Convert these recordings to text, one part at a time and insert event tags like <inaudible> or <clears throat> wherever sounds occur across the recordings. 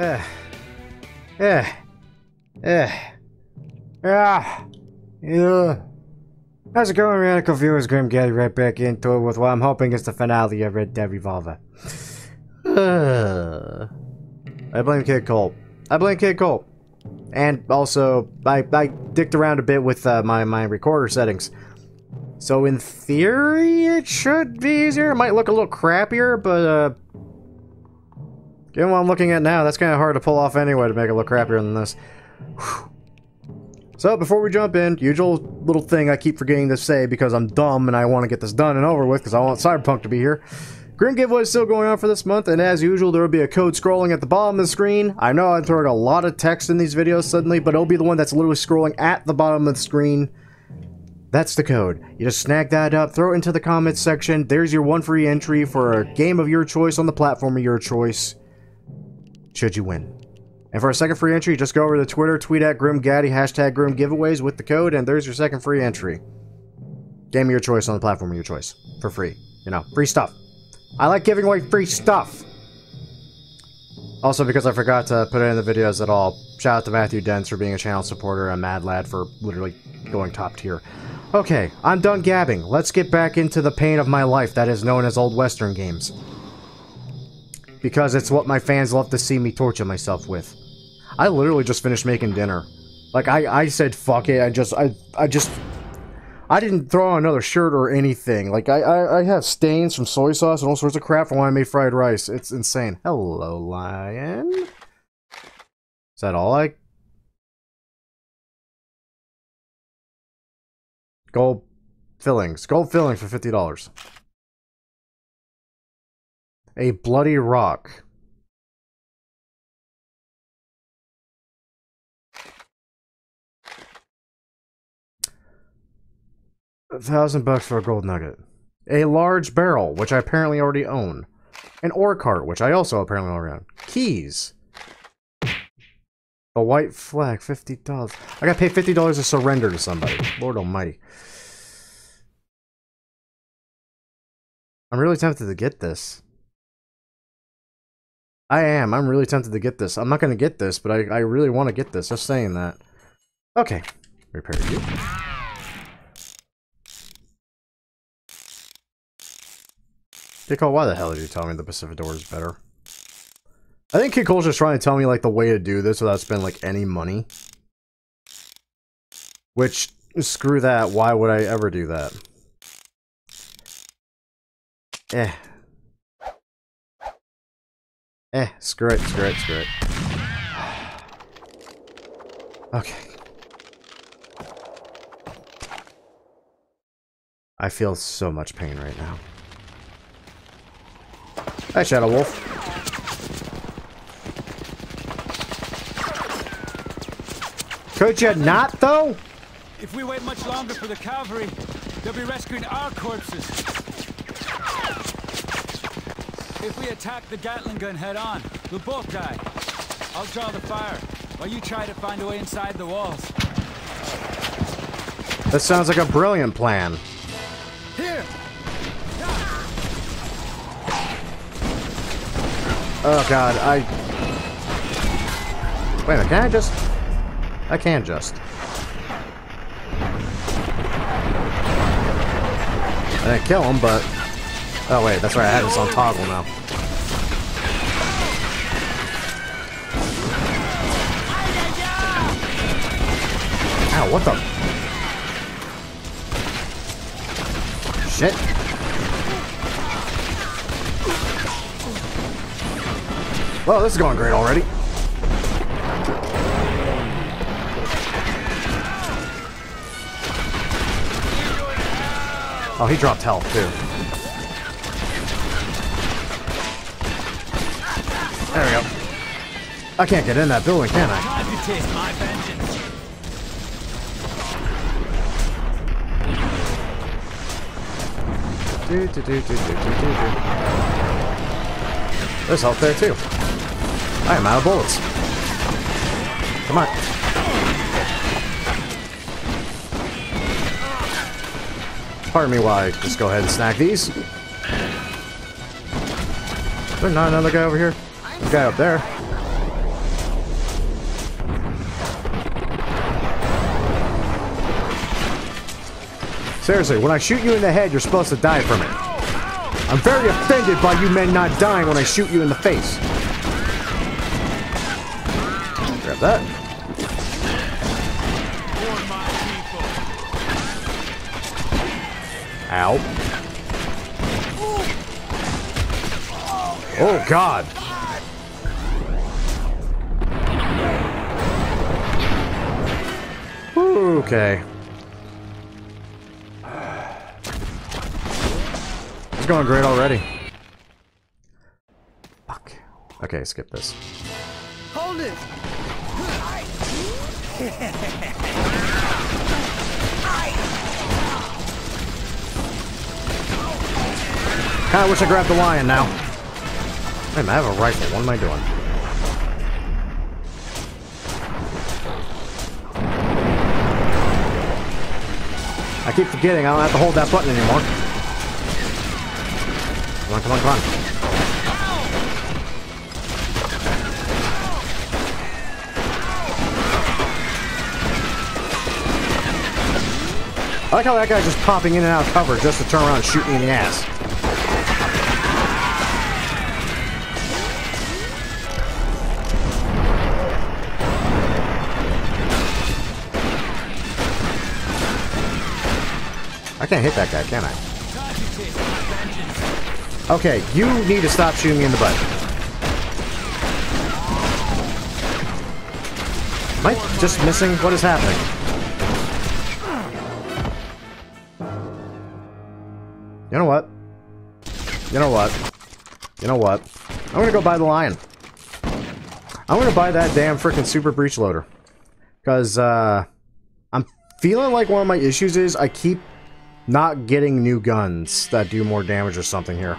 Eh. Eh. Eh. Ah. Yeah. How's it going, Radical viewers? Grim getting right back into it with what I'm hoping is the finale of Red Dead Revolver. <sighs> I blame Kid Colt. I blame Kid Colt. And also, I, I dicked around a bit with uh, my, my recorder settings. So in theory, it should be easier. It might look a little crappier, but uh, given what I'm looking at now, that's kind of hard to pull off anyway to make it look crappier than this. Whew. So before we jump in, usual little thing I keep forgetting to say because I'm dumb and I want to get this done and over with because I want Cyberpunk to be here. Grim giveaway is still going on for this month, and as usual, there will be a code scrolling at the bottom of the screen. I know I'm throwing a lot of text in these videos suddenly, but it'll be the one that's literally scrolling at the bottom of the screen. That's the code. You just snag that up, throw it into the comments section. There's your one free entry for a game of your choice on the platform of your choice. Should you win. And for a second free entry, just go over to Twitter, tweet at GrimGaddy, hashtag Grim Giveaways with the code, and there's your second free entry. Game of your choice on the platform of your choice. For free. You know, free stuff. I like giving away free stuff. Also, because I forgot to put it in the videos at all, shout out to Matthew Dents for being a channel supporter and Mad Lad for literally going top tier. Okay, I'm done gabbing. Let's get back into the pain of my life that is known as old western games. Because it's what my fans love to see me torture myself with. I literally just finished making dinner. Like, I, I said, fuck it, I just, I, I just, I didn't throw on another shirt or anything. Like, I, I, I have stains from soy sauce and all sorts of crap from when I made fried rice. It's insane. Hello, lion. Is that all I... Gold fillings. Gold fillings for $50. A bloody rock. A thousand bucks for a gold nugget. A large barrel, which I apparently already own. An ore cart, which I also apparently already own. Keys. A white flag, fifty dollars. I gotta pay fifty dollars to surrender to somebody. Lord Almighty. I'm really tempted to get this. I am. I'm really tempted to get this. I'm not gonna get this, but I, I really want to get this. Just saying that. Okay. Repair you. Colt, why the hell did you tell me the Pacific Door is better? I think Kid Colt's just trying to tell me, like, the way to do this without spending, like, any money. Which, screw that, why would I ever do that? Eh. Eh, screw it, screw it, screw it. Okay. I feel so much pain right now. Hi, Shadow Wolf. Could you not, though? If we wait much longer for the cavalry, they'll be rescuing our corpses. If we attack the Gatling gun head on, we'll both die. I'll draw the fire, while you try to find a way inside the walls. That sounds like a brilliant plan. Here! Oh god, I... Wait a minute, can I just... I can just. I didn't kill him, but... Oh wait, that's right, I have this on toggle now. Ow, what the... Shit. Well, this is going great already. Oh, he dropped health, too. I can't get in that building, can I? Time to taste my vengeance. Do, do, do, do, do, do, do. There's health there, too. I am out of bullets. Come on. Pardon me I just go ahead and snack these. Is there not another guy over here? The guy up there. Seriously, when I shoot you in the head, you're supposed to die from it. I'm very offended by you men not dying when I shoot you in the face. Grab that. Ow. Oh, God. Okay. Going great already. Fuck. Okay, skip this. Hold it! Kinda wish I grabbed the lion now. Wait, I have a rifle. What am I doing? I keep forgetting I don't have to hold that button anymore. Come on, come on, come on. I like how that guy's just popping in and out of cover just to turn around and shoot me in the ass. I can't hit that guy, can I? Time to taste my vengeance. Okay, you need to stop shooting me in the butt. Am I just missing? What is happening? You know what? You know what? You know what? I'm gonna go buy the lion. I'm gonna buy that damn freaking super breach loader. Because, uh... I'm feeling like one of my issues is I keep not getting new guns that do more damage or something here.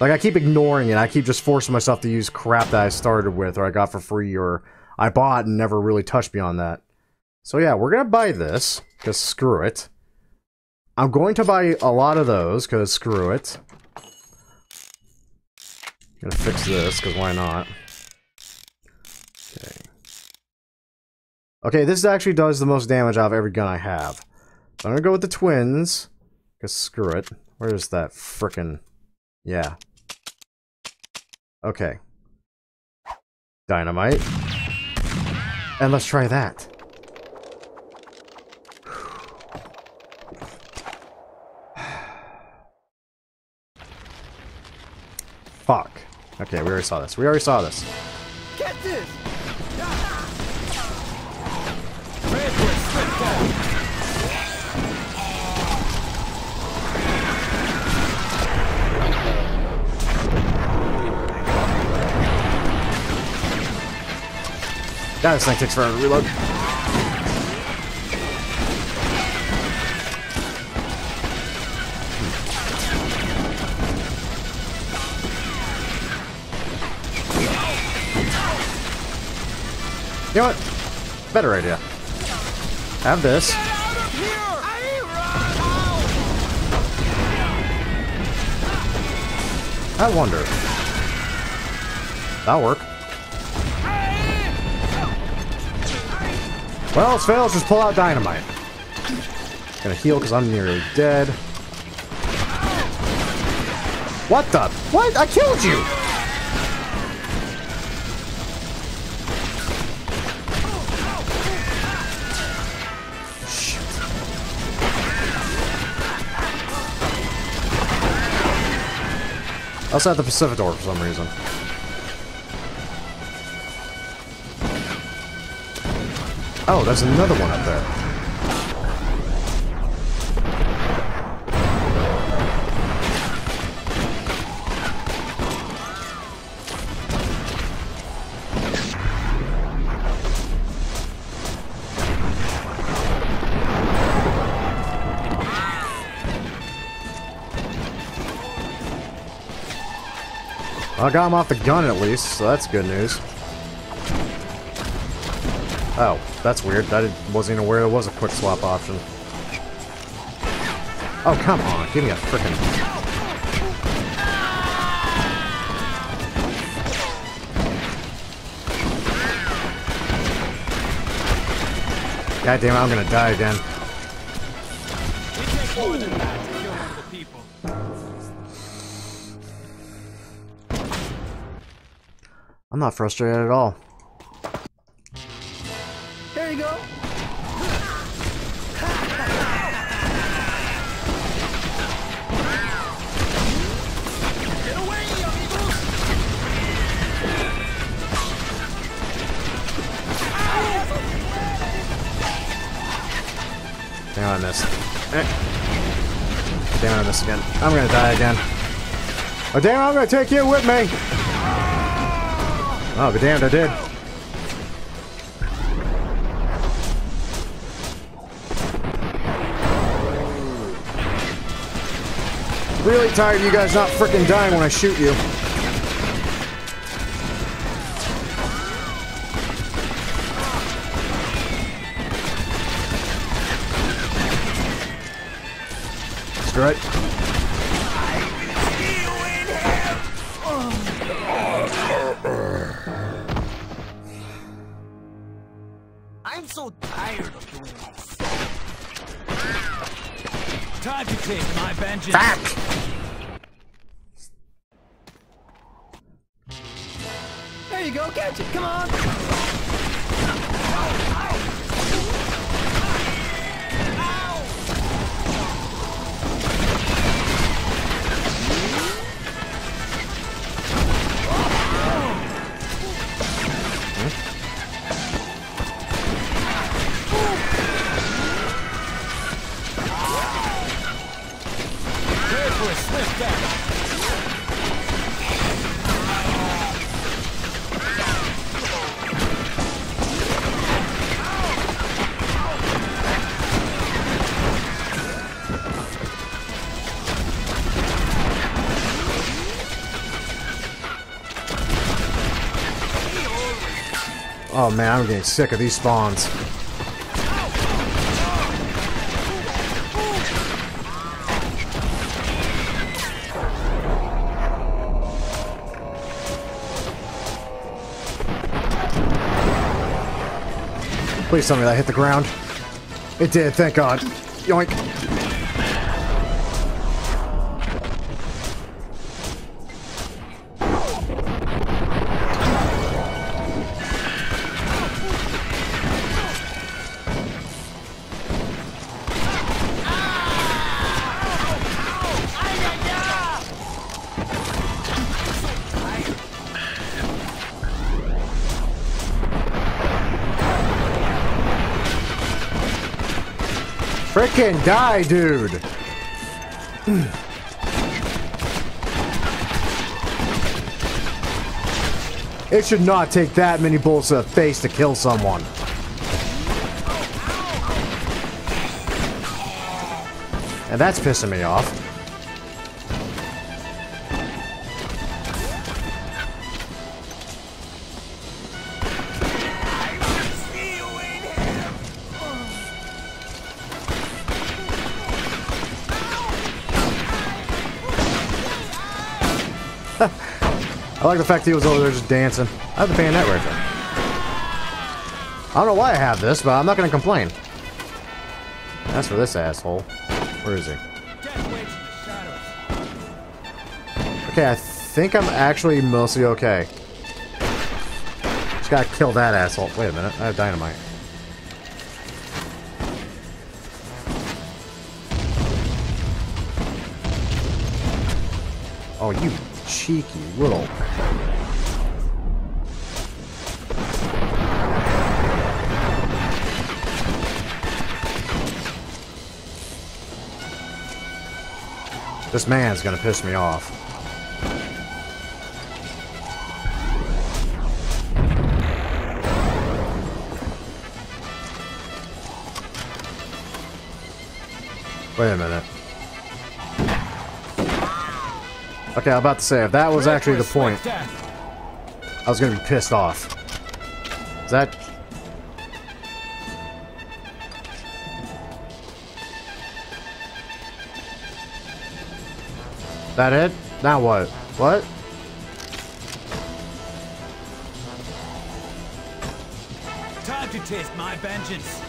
Like, I keep ignoring it. I keep just forcing myself to use crap that I started with, or I got for free, or I bought and never really touched beyond that. So yeah, we're gonna buy this, because screw it. I'm going to buy a lot of those, because screw it. I'm Gonna fix this, because why not? Okay. Okay, this actually does the most damage out of every gun I have. So I'm gonna go with the twins. Cause screw it. Where's that frickin' Yeah. Okay. Dynamite. And let's try that. <sighs> Fuck. Okay, we already saw this. We already saw this. Get this! Ready God, this thing takes forever to reload. You know what? Better idea. Have this. I wonder. That'll work. Well, it's fails, just pull out dynamite. Gonna heal because I'm nearly dead. What the? What? I killed you! Shit. I also have the Pacific door for some reason. Oh, there's another one up there. I got him off the gun at least, so that's good news. Oh, that's weird. I wasn't even aware there was a quick swap option. Oh, come on. Give me a frickin'... God damn it, I'm gonna die again. I'm not frustrated at all. Missed. Eh. Damn, I missed again. I'm gonna die again. Oh, damn, I'm gonna take you with me! Oh, but damned, I did. Really tired of you guys not freaking dying when I shoot you. Screw Oh man, I'm getting sick of these spawns. Please tell me that hit the ground. It did, thank God. Yoink. Frickin' die, dude! It should not take that many bullets to the face to kill someone. And that's pissing me off. I like the fact he was over there just dancing. I have the bayonet rifle. I don't know why I have this, but I'm not gonna complain. That's for this asshole. Where is he? Okay, I think I'm actually mostly okay. Just gotta kill that asshole. Wait a minute, I have dynamite. Cheeky little... This man's gonna piss me off. Wait a minute. Okay, I'm about to say, if that was actually the point. I was gonna be pissed off. Is that... That it? Now what? What? Time to taste my vengeance.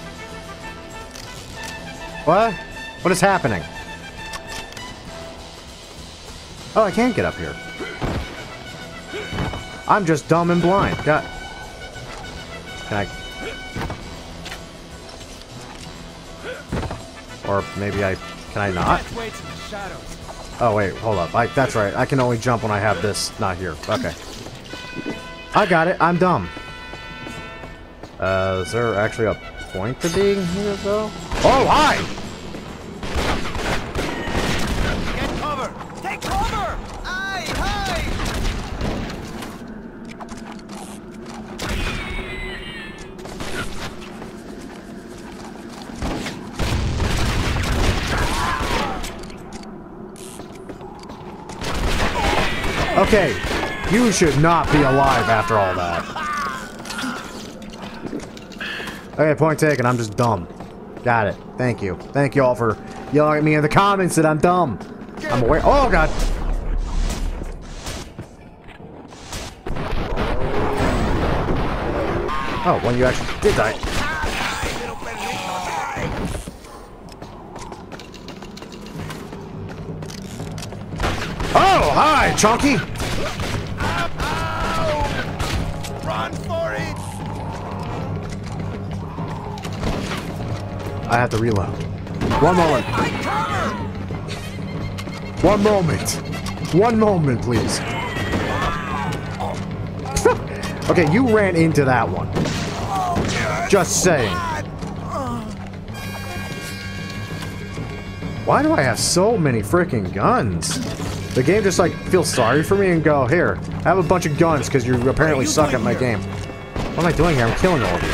What? What is happening? Oh, I can't get up here. I'm just dumb and blind. God. Can I... Or maybe I... Can I not? Let's wait in the shadows. Oh, wait, hold up. I, that's right. I can only jump when I have this not here. Okay. I got it. I'm dumb. Uh, is there actually a point to being here, though? Oh, hi! Okay, you should not be alive after all that. Okay, point taken. I'm just dumb. Got it. Thank you. Thank you all for yelling at me in the comments that I'm dumb. I'm aware. Oh, God. Oh, when you actually did die. Oh, hi, Chunky. Run for it! I have to reload. One moment. One moment. One moment, please. <laughs> okay, you ran into that one. Just saying. Why do I have so many freaking guns? The game just like feels sorry for me and go, here, I have a bunch of guns because you apparently suck at my game. What am I doing here? I'm killing all of you.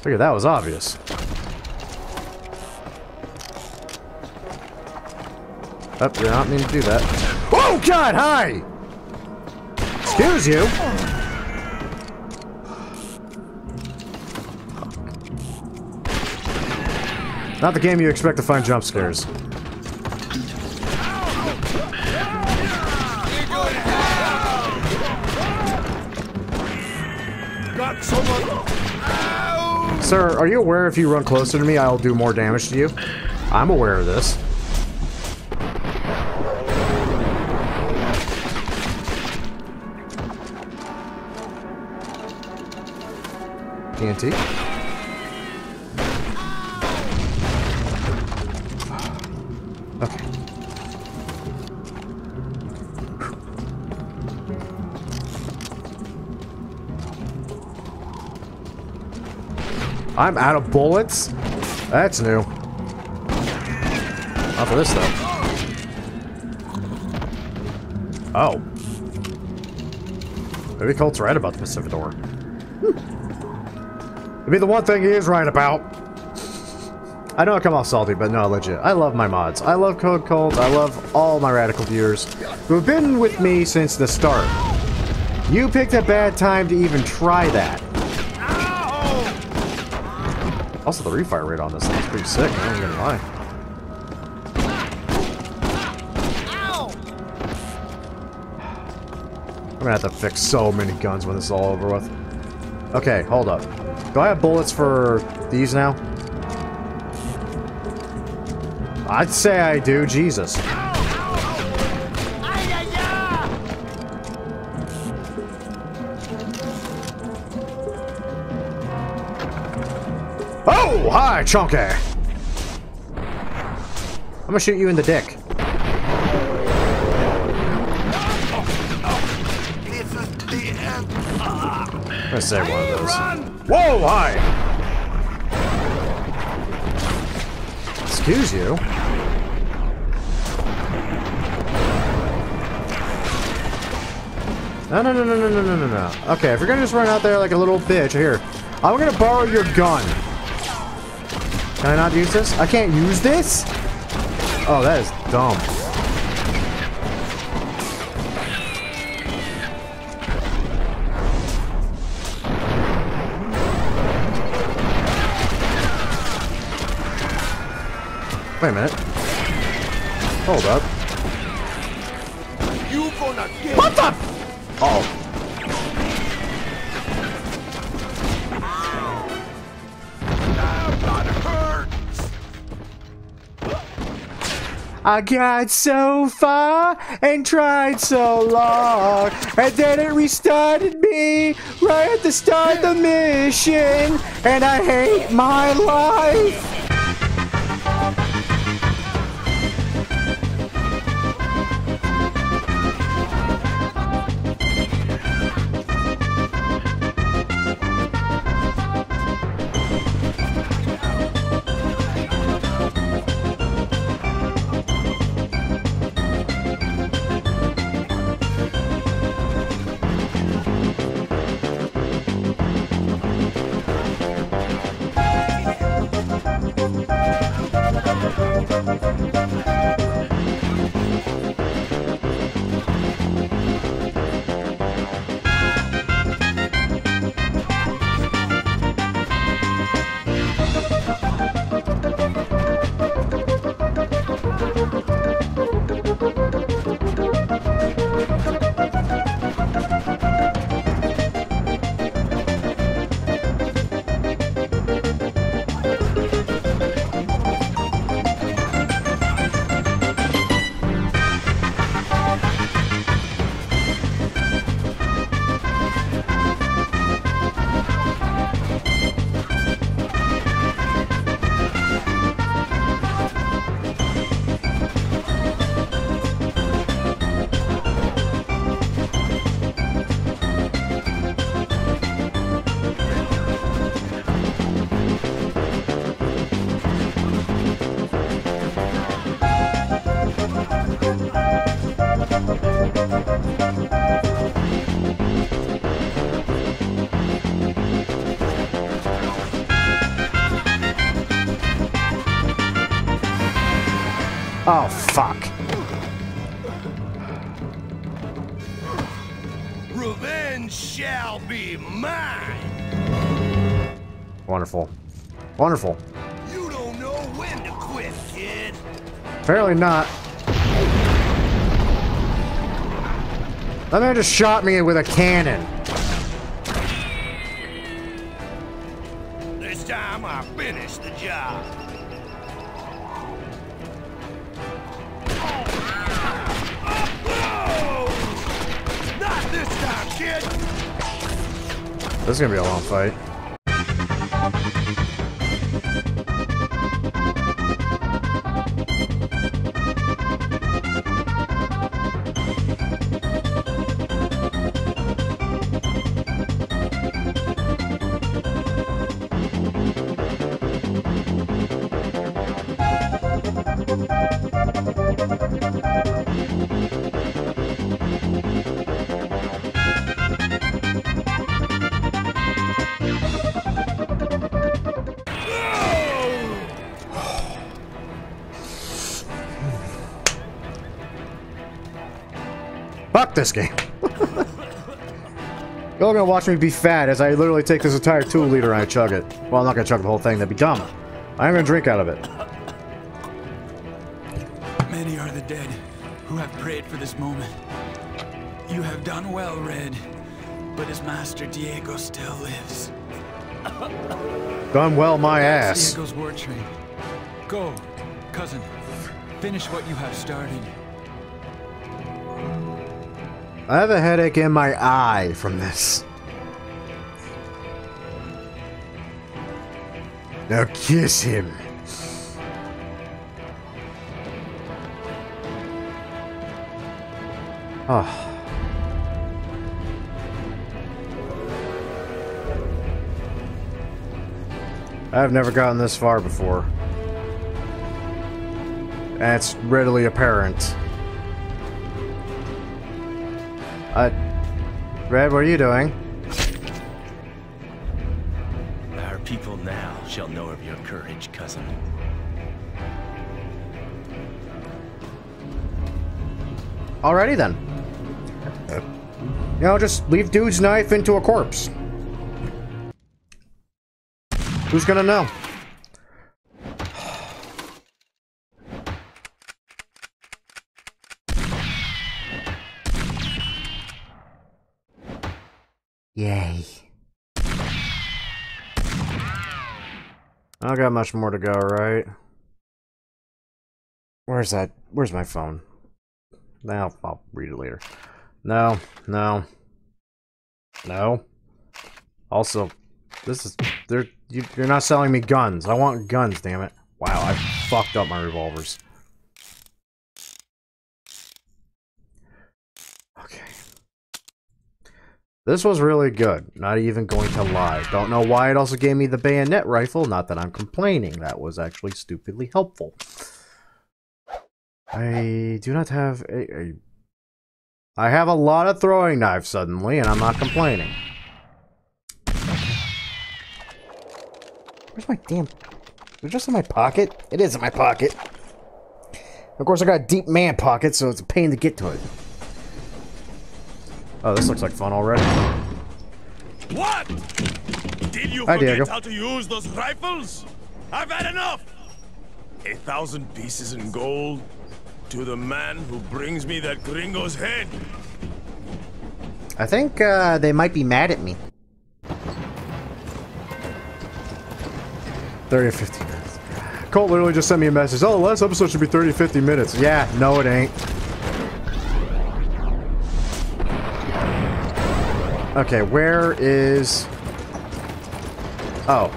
Figure that was obvious. Oh, did not mean to do that. Oh god, hi! Excuse you! Not the game you expect to find jump scares. Sir, are you aware if you run closer to me, I'll do more damage to you? I'm aware of this. I'm out of bullets? That's new. Not for this, though. Oh. Maybe Colt's right about the Pacific Door. Hmm. Maybe the one thing he is right about. I know I come off salty, but no, legit. I love my mods. I love Code Colt. I love all my radical viewers who have been with me since the start. You picked a bad time to even try that. Also, the refire rate on this thing is pretty sick. Not gonna lie. I'm gonna have to fix so many guns when this is all over with. Okay, hold up. Do I have bullets for these now? I'd say I do. Jesus. Oh, hi, Chunky. I'm gonna shoot you in the dick. Gonna say one of those. Whoa, hi! Excuse you? No, no, no, no, no, no, no, no. Okay, if you're gonna just run out there like a little bitch, here. I'm gonna borrow your gun. Can I not use this? I can't use this? Oh, that is dumb. Wait a minute. Hold up. You gonna get What the? Oh. I got so far and tried so long, and then it restarted me right at the start of the mission, and I hate my life. Wonderful. Wonderful. You don't know when to quit, kid. Apparently not. That man just shot me with a cannon. This time I finish the job. Oh! Not this time, kid. This is gonna be a long fight. This game. You're gonna watch me be fat as I literally take this entire two liter and I chug it. Well, I'm not gonna chug the whole thing, that'd be dumb. I'm gonna drink out of it. Many are the dead who have prayed for this moment. You have done well, Red, but his master Diego still lives. Done well, my ass. Diego's war train. Go, cousin. Finish what you have started. I have a headache in my eye from this. Now kiss him. Oh. I've never gotten this far before. That's readily apparent. Uh, Red, what are you doing? Our people now shall know of your courage, cousin. Alrighty then. You know, just leave dude's knife into a corpse. Who's gonna know? Don't got much more to go, right? Where's that? Where's my phone? Now I'll read it later. No, no, no. Also, this is they're you, you're not selling me guns. I want guns, damn it. Wow, I fucked up my revolvers. This was really good. Not even going to lie. Don't know why it also gave me the bayonet rifle. Not that I'm complaining. That was actually stupidly helpful. I do not have a, a... I have a lot of throwing knives suddenly, and I'm not complaining. Where's my damn... It just in my pocket? It is in my pocket. Of course, I got a deep man pocket, so it's a pain to get to it. Oh, this looks like fun already. What? Did you Hi, forget Diego. how to use those rifles? I've had enough! A thousand pieces in gold to the man who brings me that gringo's head. I think uh, they might be mad at me. 30 or 50 minutes. Colt literally just sent me a message. Oh, the last episode should be 30 50 minutes. Yeah, no, it ain't. Okay, where is... Oh.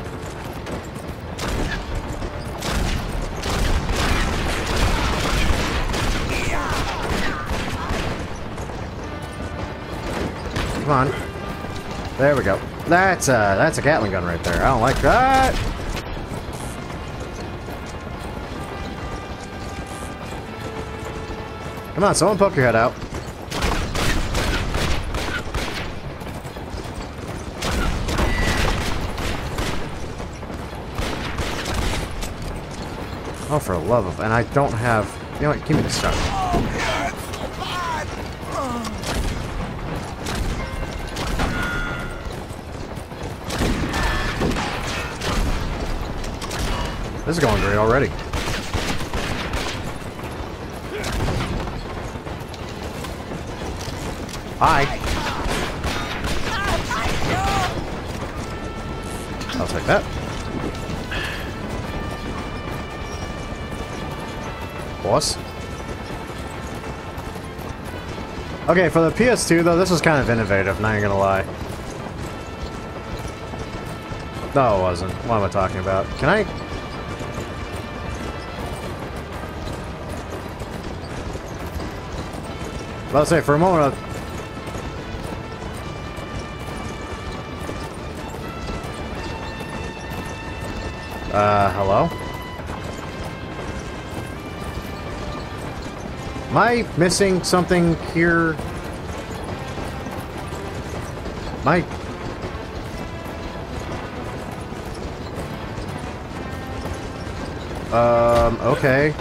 Come on. There we go. That's uh that's a Gatling gun right there. I don't like that. Come on, someone poke your head out. Oh, for the love of... And I don't have... You know what? Give me the stuff. This is going great already. Hi. I'll take that. Okay, for the PS2 though, this was kind of innovative, not even gonna lie. No, it wasn't. What am I talking about? Can I... I'll say, for a moment. Uh, hello? Am I missing something here? My... Um, okay.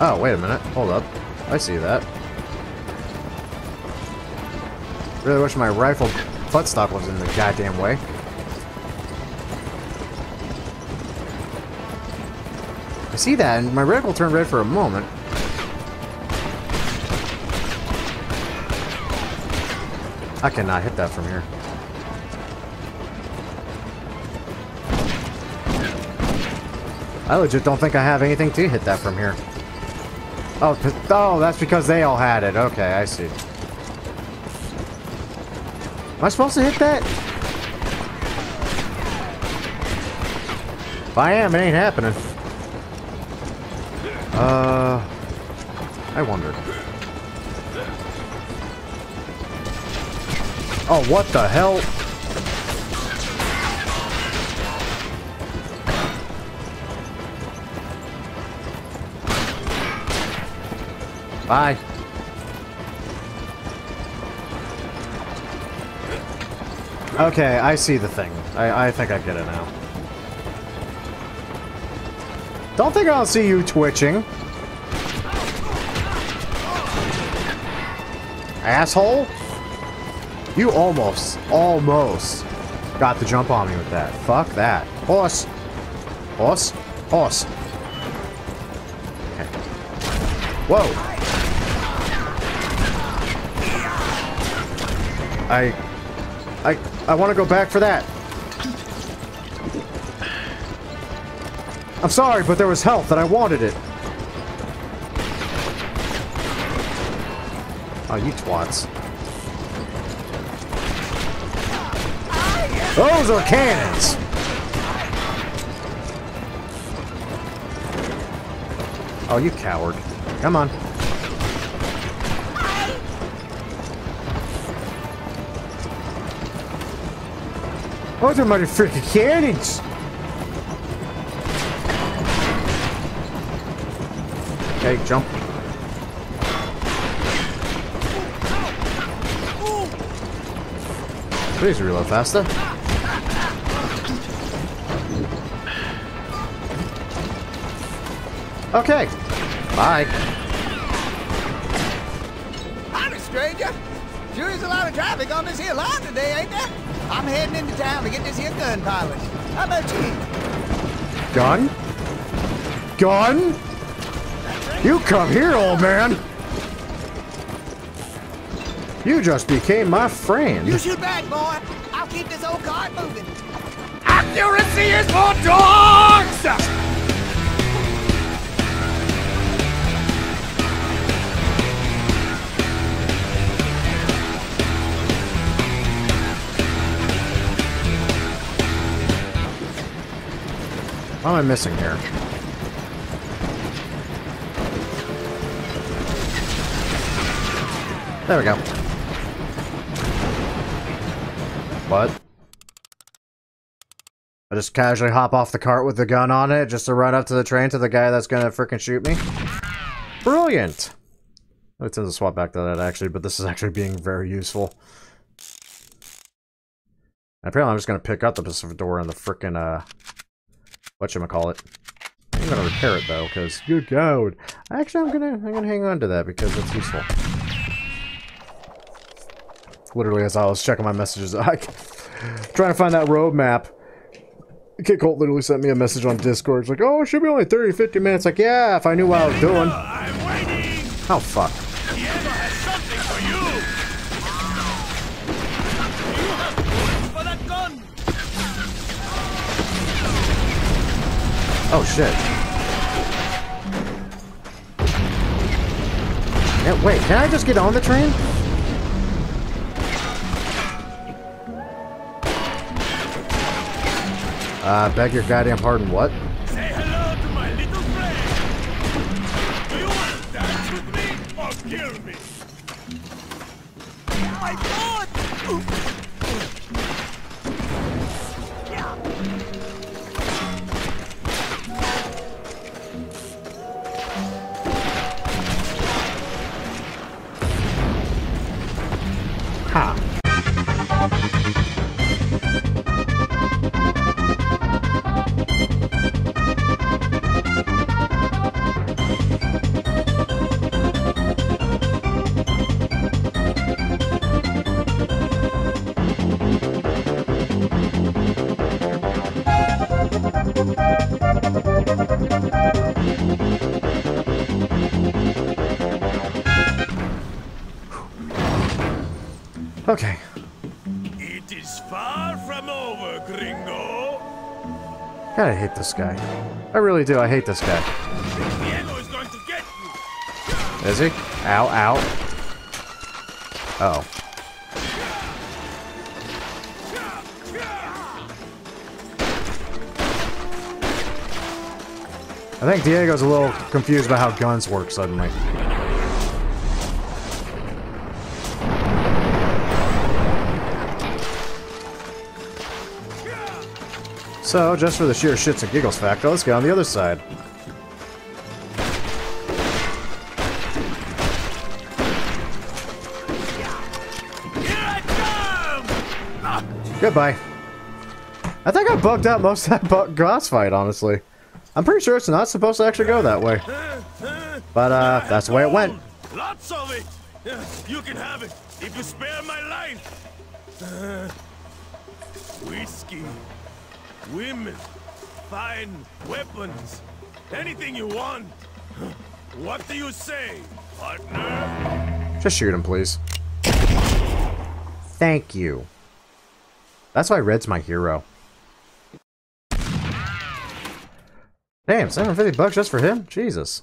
Oh, wait a minute. Hold up. I see that. Really wish my rifle buttstock was in the goddamn way. I see that, and my reticle turned red for a moment. I cannot hit that from here. I legit don't think I have anything to hit that from here. Oh, oh, that's because they all had it. Okay, I see. Am I supposed to hit that? If I am, it ain't happening. Uh, I wonder. Oh, what the hell? Bye. Okay, I see the thing. I, I think I get it now. Don't think I'll see you twitching. Asshole? You almost, almost got the jump on me with that. Fuck that. Horse. Horse. Horse. Whoa. I... I... I want to go back for that. I'm sorry, but there was health and I wanted it. Oh, you twats. Those are cannons! Oh, you coward. Come on. Those are motherfucking cannons! Okay, jump. Please reload faster. Okay. Bye. Howdy, stranger. Sure is a lot of traffic on this here line today, ain't there? I'm heading into town to get this here gun polished. How about you? Gun? Gun? You come here, old man! You just became my friend. You shoot back, boy. I'll keep this old cart moving. Accuracy is for dogs! What am I missing here? There we go. What? I just casually hop off the cart with the gun on it just to run up to the train to the guy that's gonna freaking shoot me? Brilliant! I tend to swap back to that actually, but this is actually being very useful. Apparently I'm just gonna pick up the Pacific door and the frickin' uh whatchamacallit. I'm gonna repair it though, because good god. Actually I'm gonna I'm gonna hang on to that because it's useful. Literally as I was checking my messages, <laughs> I trying to find that roadmap. Kid Colt literally sent me a message on Discord. It's like, oh, it should be only 30, 50 minutes. Like, yeah, if I knew what I was doing. Oh, fuck. Oh, shit. Yeah, wait, can I just get on the train? Uh, beg your goddamn pardon, what? Say hello to my little friend! Do you want to dance with me or kill me? My God! God, I hate this guy. I really do. I hate this guy. Is he? Ow, ow. Uh oh. I think Diego's a little confused about how guns work suddenly. So, just for the sheer shits and giggles factor, let's get on the other side. Goodbye. I think I bugged out most of that boss fight, honestly. I'm pretty sure it's not supposed to actually go that way. But, uh, that's the way it went. Lots of it! You can have it if you spare my life! Whiskey, women, fine weapons, anything you want. <laughs> What do you say, partner? Just shoot him, please. Thank you. That's why Red's my hero. Damn, 750 bucks just for him? Jesus.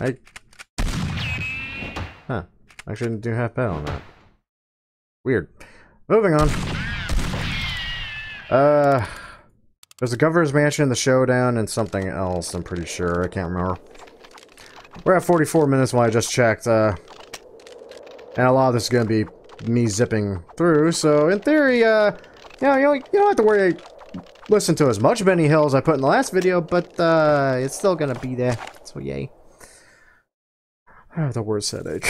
I... Huh. I shouldn't do half bet on that. Weird. Moving on. Uh... There's a governor's mansion, the showdown, and something else, I'm pretty sure. I can't remember. We're at 44 minutes when I just checked, uh... And a lot of this is gonna be me zipping through, so in theory, uh... You know, you don't, you don't have to worry listen to as much Benny Hill as I put in the last video, but uh, it's still gonna be there. So yay. I have the worst headache.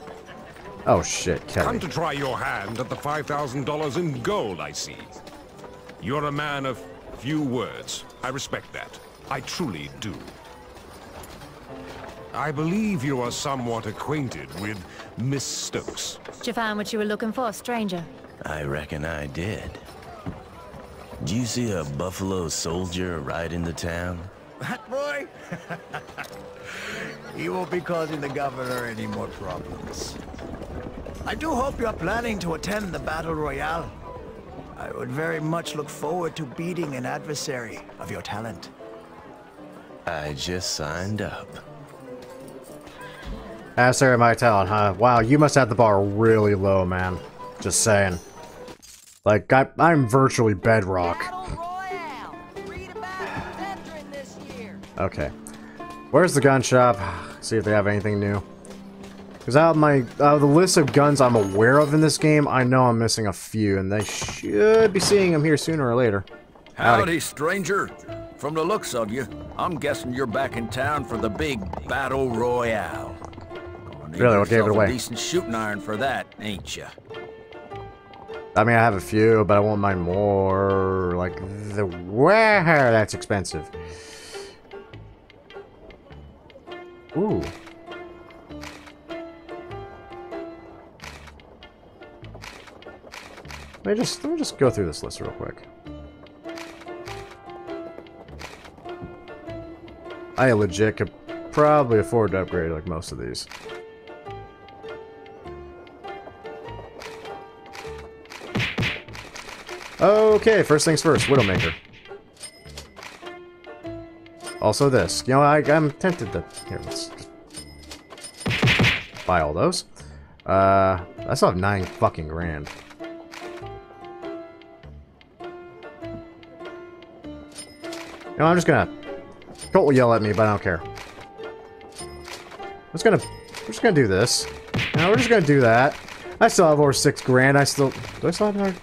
<laughs> oh shit, Come to try your hand at the $5,000 in gold, I see. You're a man of few words. I respect that. I truly do. I believe you are somewhat acquainted with Miss Stokes. Did you find what you were looking for, stranger? I reckon I did. Do you see a buffalo soldier ride into town? That boy? <laughs> he won't be causing the governor any more problems. I do hope you're planning to attend the Battle Royale. I would very much look forward to beating an adversary of your talent. I just signed up. Ask Sarah my talent, huh? Wow, you must have the bar really low, man. Just saying. Like, I, I'm virtually bedrock. Battle Royale. Read about it entering this year. Okay. Where's the gun shop? <sighs> See if they have anything new. Because out of my out of the list of guns I'm aware of in this game, I know I'm missing a few, and they should be seeing them here sooner or later. Howdy, stranger. From the looks of you, I'm guessing you're back in town for the big Battle Royale. Really, what gave it away? A decent shooting iron for that, ain't ya? I mean, I have a few, but I won't mind more. Like the where that's expensive. Ooh. Let me just let me just go through this list real quick. I legit could probably afford to upgrade like most of these. Okay, first things first, Widowmaker. Also this. You know, I, I'm tempted to... Here, let's buy all those. Uh, I still have nine fucking grand. Know, I'm just gonna... Colt will yell at me, but I don't care. I'm just gonna... We're just gonna do this. Know, we're just gonna do that. I still have over six grand. I still... Do I still have...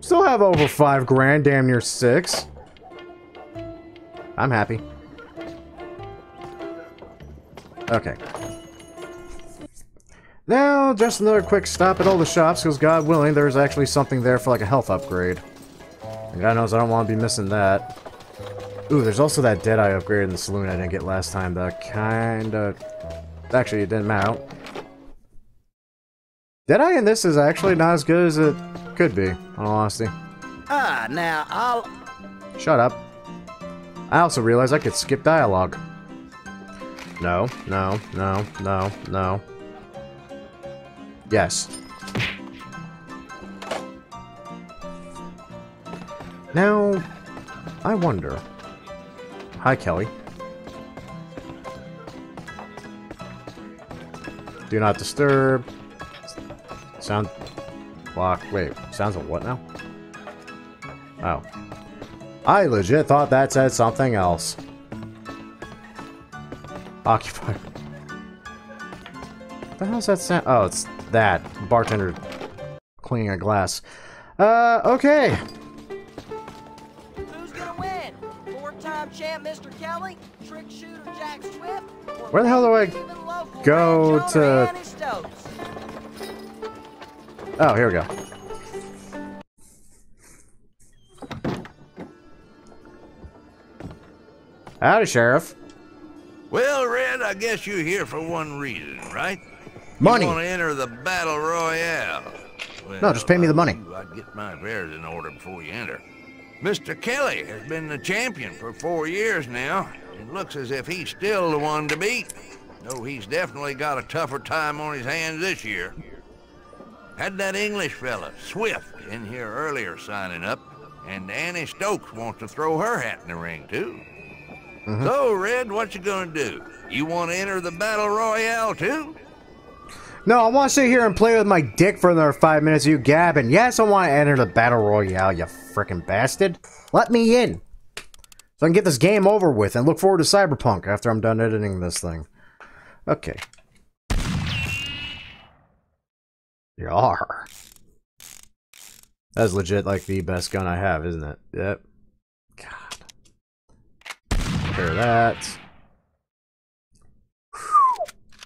Still have over five grand, damn near six. I'm happy. Okay. Now, just another quick stop at all the shops, because God willing, there's actually something there for like a health upgrade. And God knows I don't want to be missing that. Ooh, there's also that Deadeye upgrade in the saloon I didn't get last time that kinda... Actually, it didn't matter. Deadeye in this is actually not as good as it could be, in all honesty. Ah, now I'll. Shut up. I also realized I could skip dialogue. No, no, no, no, no. Yes. Now, I wonder. Hi, Kelly. Do not disturb. Sound block. Wait, sounds of what now? Oh. I legit thought that said something else. Occupy. <laughs> What the hell's that sound? Oh, it's that. Bartender cleaning a glass. Uh, okay. Who's gonna win? Four-time champ Mr. Kelly, trick shooter Jack Swift, Where the hell do I go to- Oh, here we go. Howdy, Sheriff. Well, Red, I guess you're here for one reason, right? Money. You want to enter the battle royale. Well, No, just pay me the money. I'd get my affairs in order before you enter. Mr. Kelly has been the champion for four years now. It looks as if he's still the one to beat. Though he's definitely got a tougher time on his hands this year. Had that English fella, Swift, in here earlier signing up, and Annie Stokes wants to throw her hat in the ring, too. Mm-hmm. So, Red, what you gonna do? You want to enter the Battle Royale, too? No, I want to sit here and play with my dick for another five minutes, you gabbing. Yes, I want to enter the Battle Royale, you frickin' bastard. Let me in. So I can get this game over with and look forward to Cyberpunk after I'm done editing this thing. Okay. Yar. That's legit like the best gun I have, isn't it? Yep. God. Clear that.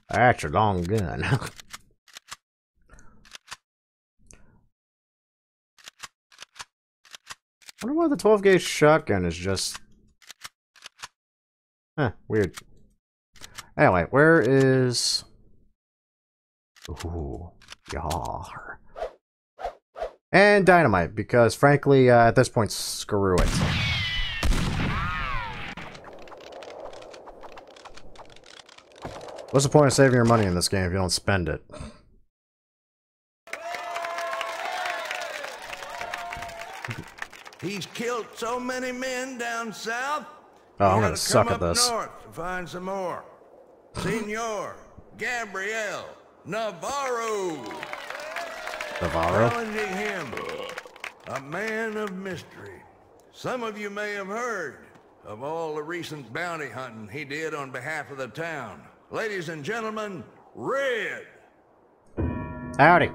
That's a long gun. <laughs> wonder why the 12 gauge shotgun is just... Huh, weird. Anyway, where is... Ooh, yar. And dynamite, because frankly, uh, at this point, screw it. What's the point of saving your money in this game if you don't spend it? He's killed so many men down south. Oh, I'm gonna to suck at this. north to find some more. Senor Gabriel Navarro. Navarro? Challenging him, a man of mystery. Some of you may have heard of all the recent bounty hunting he did on behalf of the town. Ladies and gentlemen, Red. Howdy.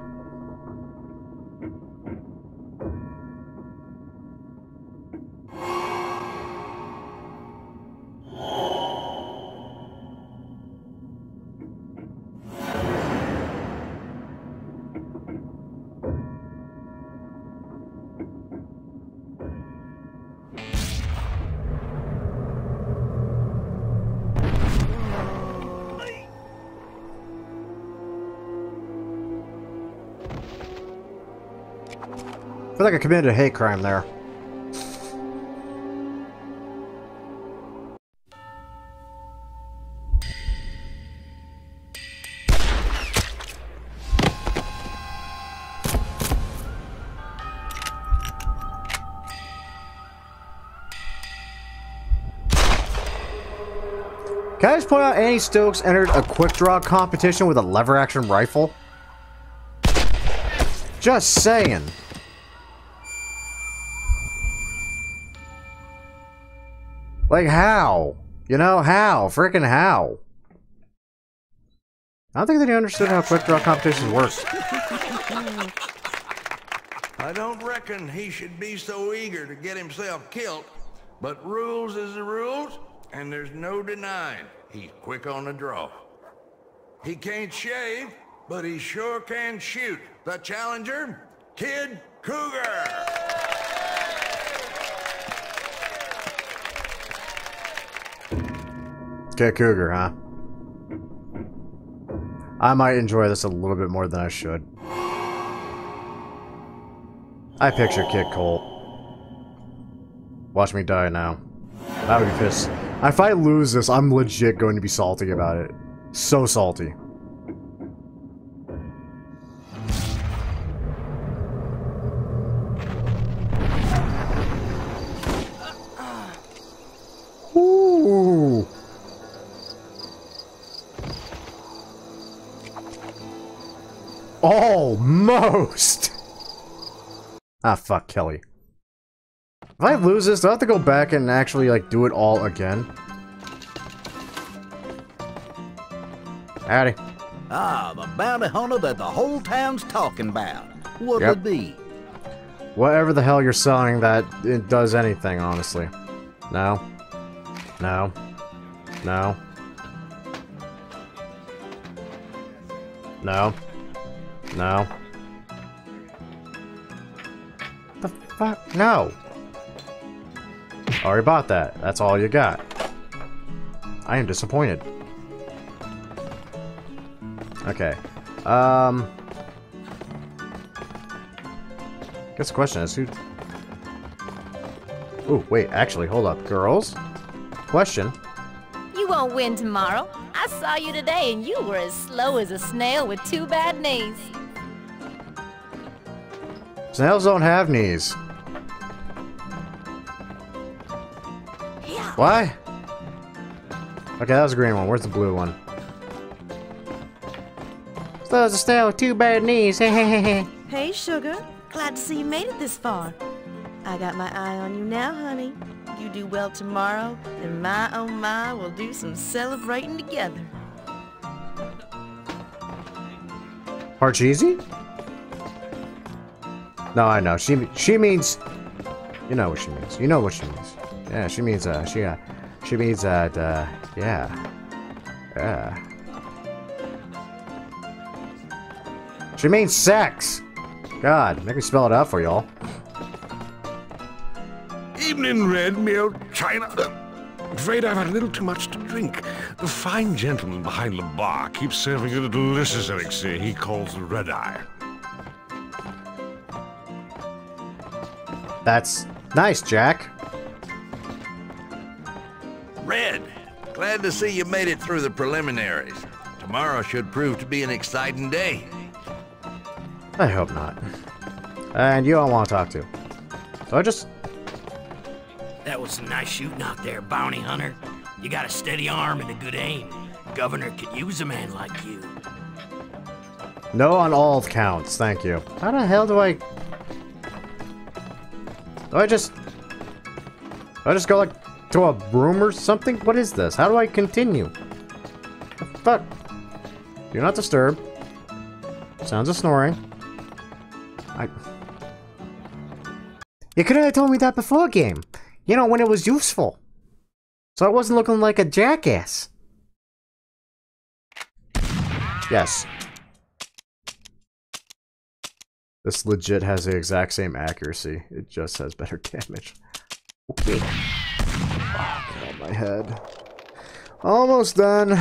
Like I committed a hate crime there. Can I just point out Annie Stokes entered a quick draw competition with a lever action rifle? Just saying. Like how? You know, how? Freaking how? I don't think that he understood how quick draw competitions work. <laughs> I don't reckon he should be so eager to get himself killed, but rules is the rules, and there's no denying he's quick on the draw. He can't shave, but he sure can shoot. The challenger, Kid Cougar. Kid Cougar, huh? I might enjoy this a little bit more than I should. I picture Kid Colt. Watch me die now. That would be pissed. If I lose this, I'm legit going to be salty about it. So salty. Almost. Ah, fuck Kelly. If I lose this, do I have to go back and actually, like, do it all again? Howdy. Ah, the bounty hunter that the whole town's talking about. What'll Yep. it be? Whatever the hell you're selling that it does anything, honestly. No. No. No. No. No. The fuck? No. Already bought that. That's all you got. I am disappointed. Okay. Um... Guess the question is who... Ooh, wait, actually, hold up. Girls? Question. You won't win tomorrow. I saw you today and you were as slow as a snail with two bad knees. Snails don't have knees. Why? Okay, that was a green one. Where's the blue one? So there's a snail with two bad knees. Hey, hey, hey, hey. sugar. Glad to see you made it this far. I got my eye on you now, honey. You do well tomorrow, and my oh my, we'll do some celebrating together. Parcheesi? No, I know. She she means. You know what she means. You know what she means. Yeah, she means uh she uh she means that uh yeah yeah. She means sex. God, make me spell it out for y'all. Evening, Red Mill China. Afraid I've had a little too much to drink. The fine gentleman behind the bar keeps serving you a delicious elixir he calls Red Eye. That's nice, Jack. Red, glad to see you made it through the preliminaries. Tomorrow should prove to be an exciting day. I hope not. And you don't want to talk to. So I just That was some nice shooting out there, bounty hunter. You got a steady arm and a good aim. Governor could use a man like you. no on all counts. Thank you. How the hell do I? Do I just? Do I just go like to a room or something? What is this? How do I continue? Fuck. Do not disturb. Sounds of snoring. I. You could have told me that before game. You know, when it was useful. So I wasn't looking like a jackass. Yes. This legit has the exact same accuracy. It just has better <laughs> damage. Okay. Oh, my head. Almost done.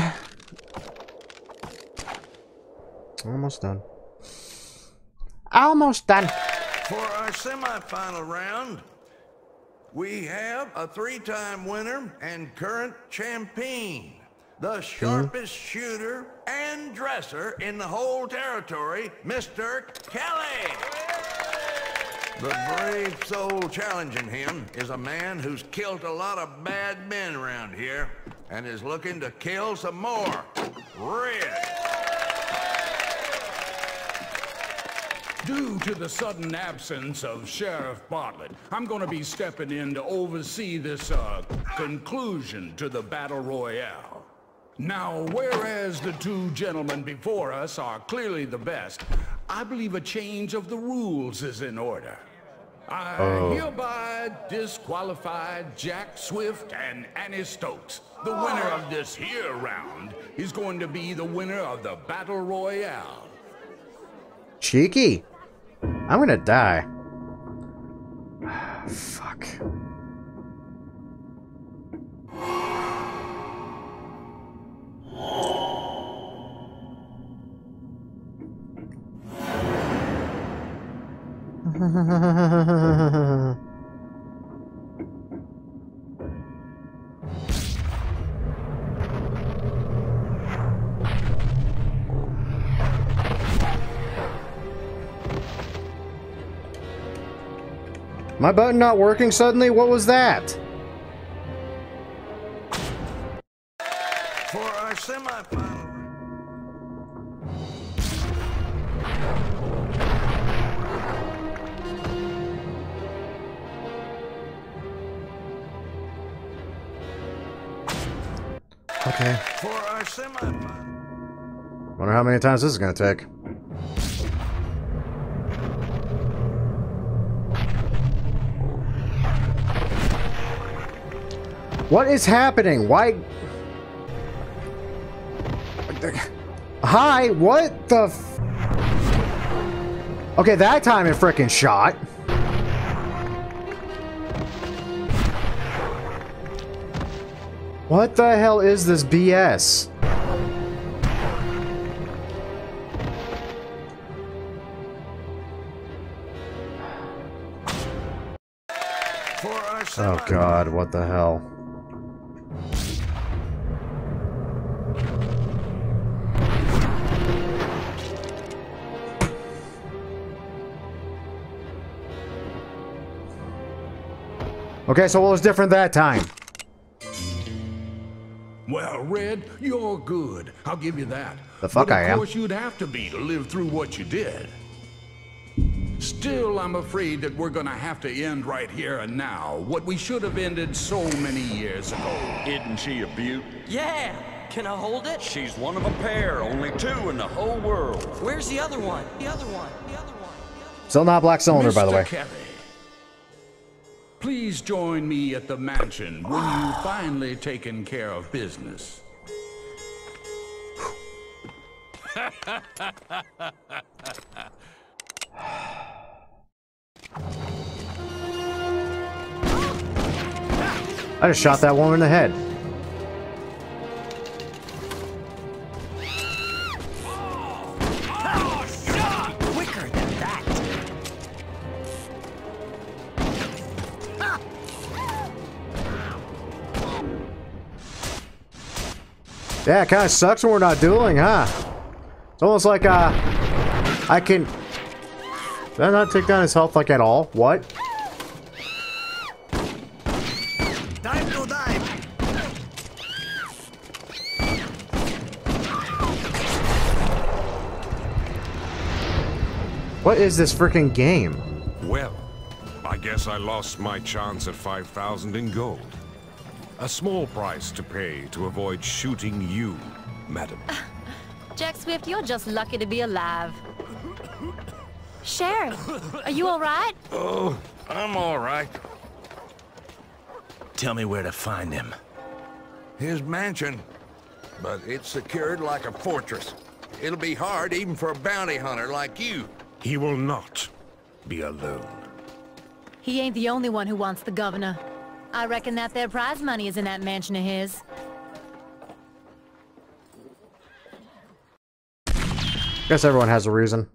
Almost done. Almost done. For our semifinal round, we have a three-time winner and current champion, the sharpest shooter and dresser in the whole territory, Mr. Kelly. The brave soul challenging him is a man who's killed a lot of bad men around here and is looking to kill some more. Red. Due to the sudden absence of Sheriff Bartlett, I'm going to be stepping in to oversee this uh, conclusion to the Battle Royale. Now, whereas the two gentlemen before us are clearly the best, I believe a change of the rules is in order. I Oh. hereby disqualify Jack Swift and Annie Stokes. The winner of this here round is going to be the winner of the Battle Royale. Cheeky. I'm gonna die. <sighs> Fuck. My button not working suddenly? What was that? Wonder how many times this is gonna take. What is happening? Why? Hi, what the Okay, that time it frickin' shot. What the hell is this BS? God, what the hell? Okay, so what was different that time? Well, Red, you're good. I'll give you that. The fuck I am. Of course, you'd have to be to live through what you did. Still, I'm afraid that we're gonna have to end right here and now what we should have ended so many years ago. Isn't she a beaut? Yeah! Can I hold it? She's one of a pair, only two in the whole world. Where's the other one? The other one. The other one. Still not black cylinder, by the Mr. way. Kelly, please join me at the mansion when you've <sighs> finally taken care of business. <laughs> I just shot that woman in the head. Yeah, it kind of sucks when we're not dueling, huh? It's almost like, uh, I can... Did I not take down his health, like, at all? What? Time to dive! What is this freaking game? Well, I guess I lost my chance at 5,000 in gold. A small price to pay to avoid shooting you, madam. Jack Swift, you're just lucky to be alive. Sheriff, are you all right? Oh, I'm all right. Tell me where to find him. His mansion, but it's secured like a fortress. It'll be hard even for a bounty hunter like you. He will not be alone. He ain't the only one who wants the governor. I reckon that their prize money is in that mansion of his. Guess everyone has a reason.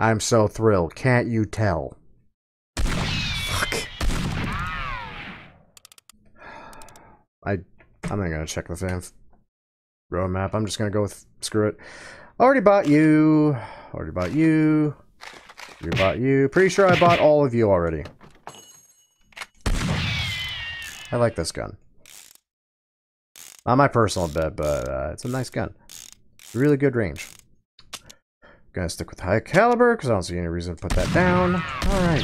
I'm so thrilled. Can't you tell? Fuck. I I'm not gonna check the fan roadmap. I'm just gonna go with screw it. Already bought you. Already bought you. We bought you. Pretty sure I bought all of you already. I like this gun. Not my personal bet, but uh, it's a nice gun. Really good range. Gonna stick with high caliber because I don't see any reason to put that down. All right.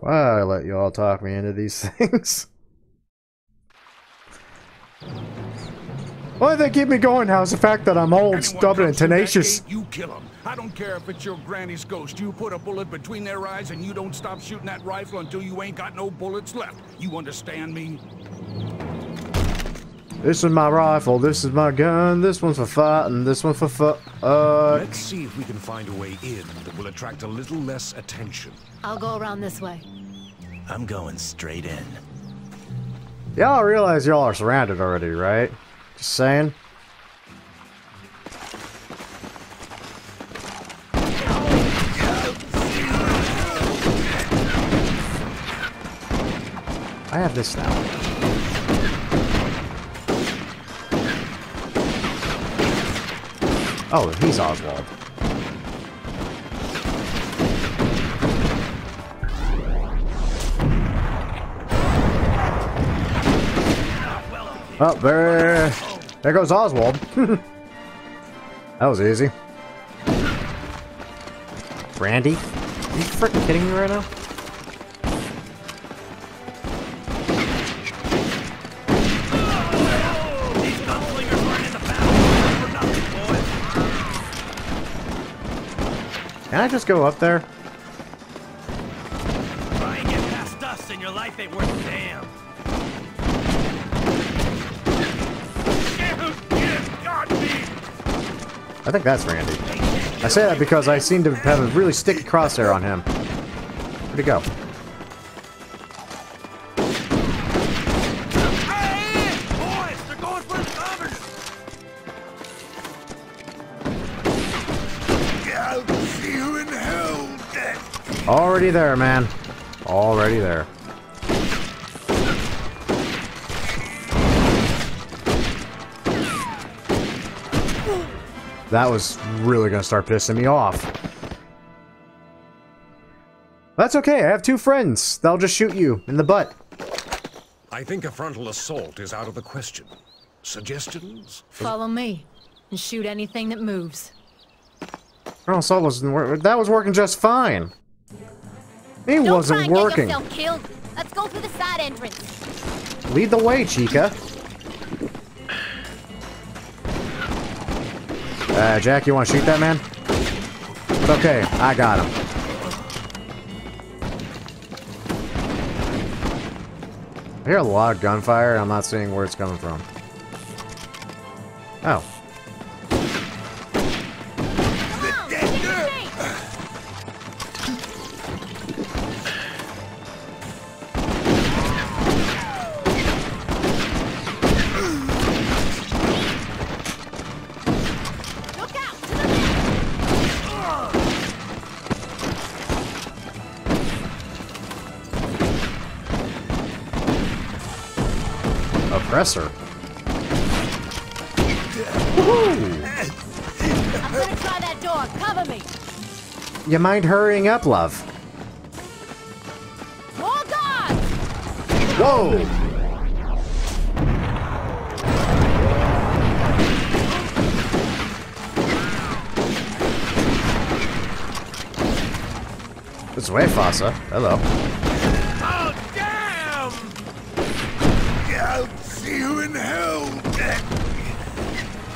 Why I let you all talk me into these <laughs> things? Only thing keep me going now is the fact that I'm old, stubborn, and tenacious. You kill him. I don't care if it's your granny's ghost. You put a bullet between their eyes and you don't stop shooting that rifle until you ain't got no bullets left. You understand me? This is my rifle, this is my gun, this one's for fighting, this one for fu- uh... Let's see if we can find a way in that will attract a little less attention. I'll go around this way. I'm going straight in. Y'all realize y'all are surrounded already, right? Just saying. I have this now. Oh, he's Oswald. Oh, there, there goes Oswald. <laughs> that was easy. Randy? Are you freaking kidding me right now? Can I just go up there? Try and get past us and your life ain't worth a damn. I think that's Randy. I say that because I seem to have a really sticky crosshair on him. Where'd he go? Already there, man. Already there. That was really gonna start pissing me off. That's okay, I have two friends. They'll just shoot you in the butt. I think a frontal assault is out of the question. Suggestions? Follow me, and shoot anything that moves. Oh, so wasn't that was working just fine. It Don't try wasn't and get working. yourself killed. Let's go through the side entrance. Lead the way, Chica. Uh, Jack, you want to shoot that man? Okay, I got him. I hear a lot of gunfire. I'm not seeing where it's coming from. Oh. Oppressor. I'm gonna try that door. Cover me. You mind hurrying up, love? More guards! Whoa! This way, Fasa. Hello.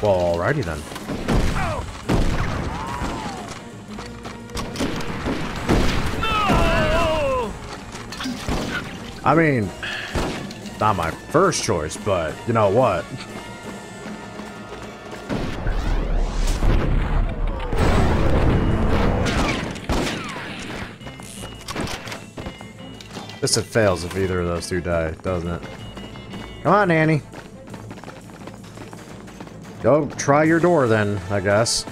Well, alrighty then. I mean, not my first choice, but you know what? This it fails if either of those two die, doesn't it? Come on, Annie. Go try your door then, I guess.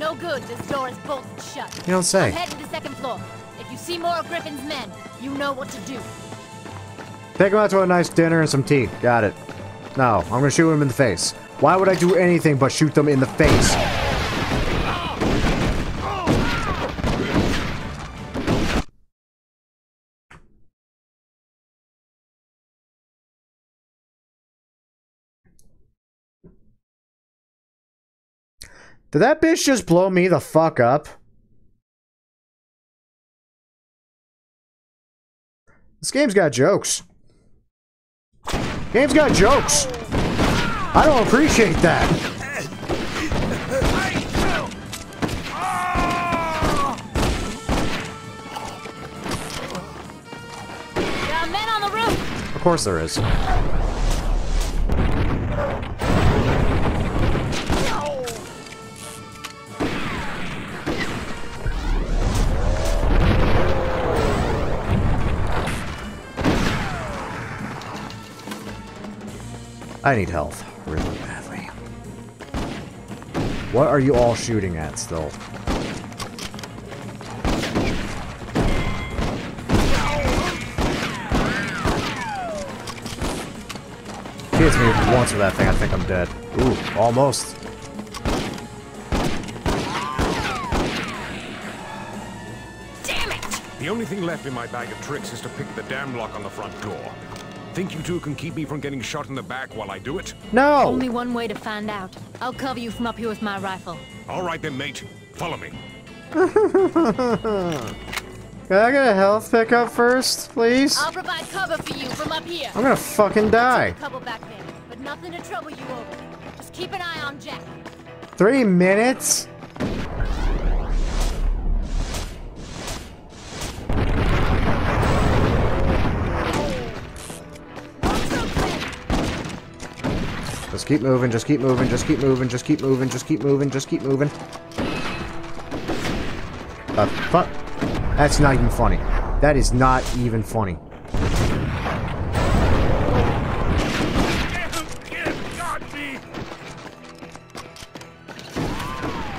No good. This door is bolted shut. You don't say. I'm heading to the second floor. If you see more of Griffon's men, you know what to do. Take him out to a nice dinner and some tea. Got it. No, I'm gonna shoot him in the face. Why would I do anything but shoot them in the face? Did that bitch just blow me the fuck up? This game's got jokes. Game's got jokes. I don't appreciate that. There are men on the roof. Of course there is. I need health really badly. What are you all shooting at still? If he hits me once with that thing, I think I'm dead. Ooh, almost. Damn it! The only thing left in my bag of tricks is to pick the damn lock on the front door. Think you two can keep me from getting shot in the back while I do it? No! Only one way to find out. I'll cover you from up here with my rifle. All right then, mate. Follow me. <laughs> Can I get a health pickup first, please? I'll provide cover for you from up here. I'm gonna fucking die. Couple back there, but nothing to trouble you over. Just keep an eye on Jack. Three minutes? Just keep moving, just keep moving, just keep moving, just keep moving, just keep moving, just keep moving. The fuck? That's not even funny. That is not even funny.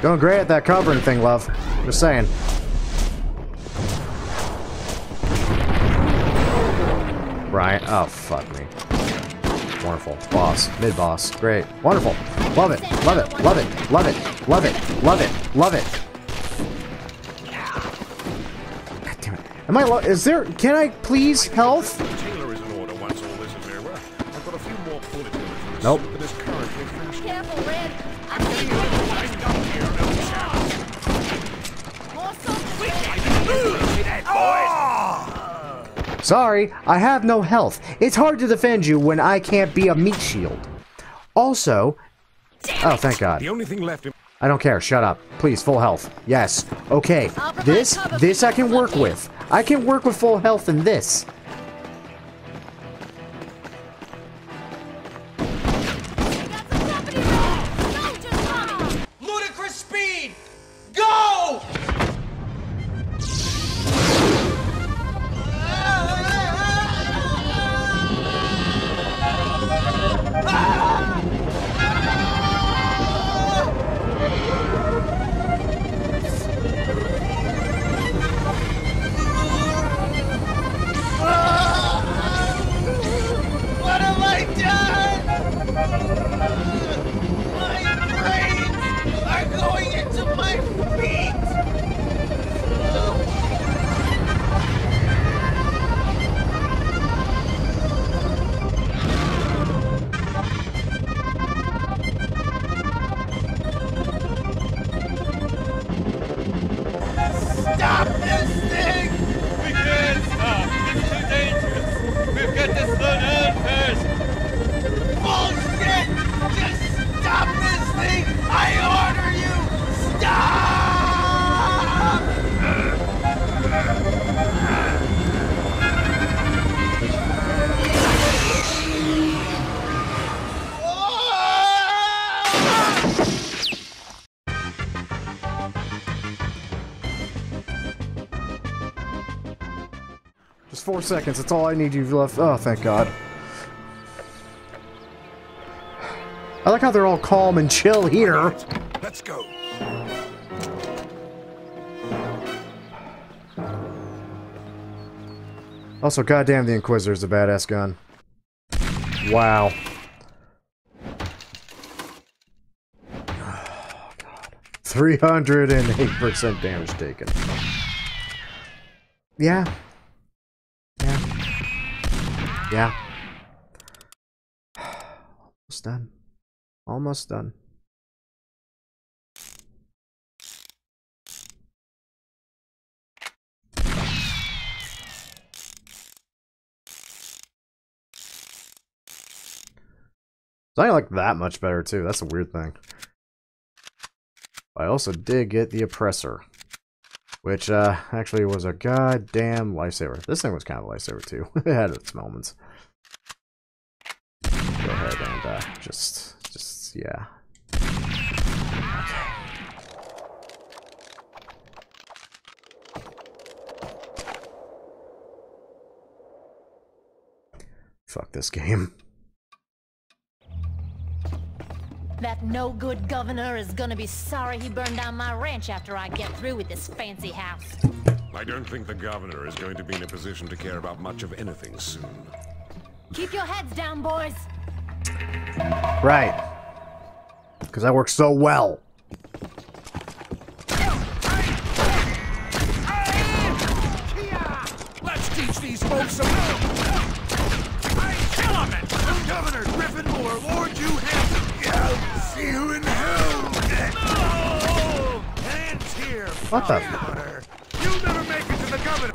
Doing great at that covering thing, love. Just saying. Right. Oh, fuck me. Wonderful. Boss. Mid-boss. Great. Wonderful. Love it. Love it. Love it. Love it. Love it. Love it. Love it. God damn it. Am I lo- Is there- Can I please health? Tailor Sorry, I have no health. It's hard to defend you when I can't be a meat shield. Also... Oh, thank God. The only thing left in I don't care. Shut up. Please, full health. Yes. Okay. This, this I can work with. I can work with full health in this. Four seconds. That's all I need you left. Oh, thank God. I like how they're all calm and chill here. Let's go. Also, goddamn, the Inquisitor's a badass gun. Wow. <sighs> Oh, <sighs> Three hundred and eight percent damage taken. Yeah. Yeah. <sighs> Almost done. Almost done. Not like that much better too. That's a weird thing. I also did get the Oppressor, which uh, actually was a goddamn lifesaver. This thing was kind of a lifesaver too. <laughs> it had its moments. Go ahead and uh, just, just yeah. Fuck this game. That no-good governor is gonna be sorry he burned down my ranch after I get through with this fancy house. I don't think the governor is going to be in a position to care about much of anything soon. Keep your heads down, boys. Right. Because that works so well. Let's teach these folks some. I kill 'em it! Governor Griffon Moore, Lord you have. Yeah, see you in hell. No! Hands here. What the? You'll never make it to the governor.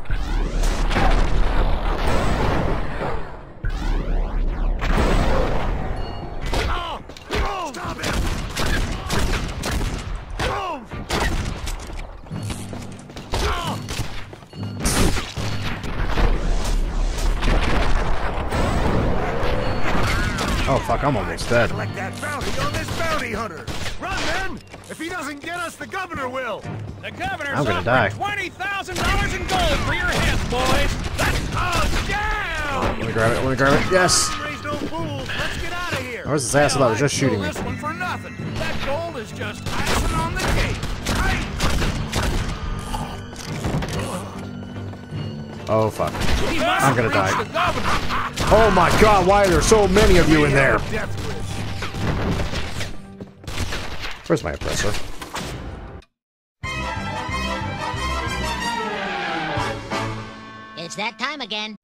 Oh fuck, I'm almost dead. Collect that bounty on this bounty hunter. Run, men! If he doesn't get us, the governor will. The governor's I'm gonna die. Twenty thousand dollars in gold for your heads, boys. Let's go down. Let me grab it, let me grab it. Yes! Raise no fools. Let's get out of here. Where's this asshole that was just shooting me? This one for nothing. That gold is just icing on the Oh, fuck. I'm gonna die. Oh my god, why are there so many of you in there? Where's my oppressor? It's that time again.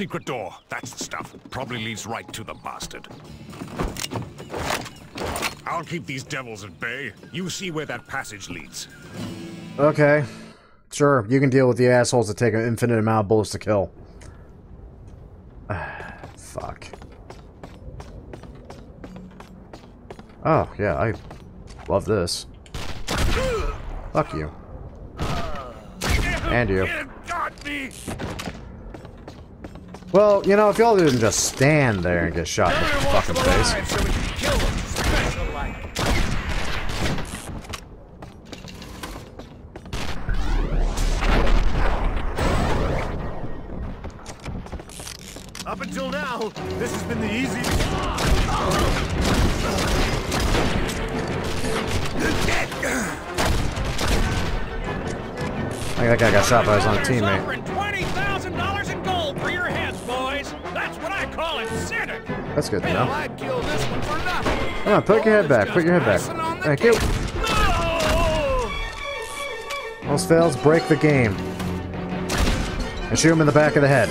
Secret door. That's the stuff. Probably leads right to the bastard. I'll keep these devils at bay. You see where that passage leads. Okay. Sure, you can deal with the assholes that take an infinite amount of bullets to kill. <sighs> Fuck. Oh, yeah, I love this. Fuck you. And you. Well, you know, if y'all didn't just stand there and get shot in the fucking face. Up until now, this has been the easy. I think that guy got shot by his own teammate. That's good to know. Come on, put your head back. Put your head back. Thank you. Most fails, break the game. And shoot him in the back of the head.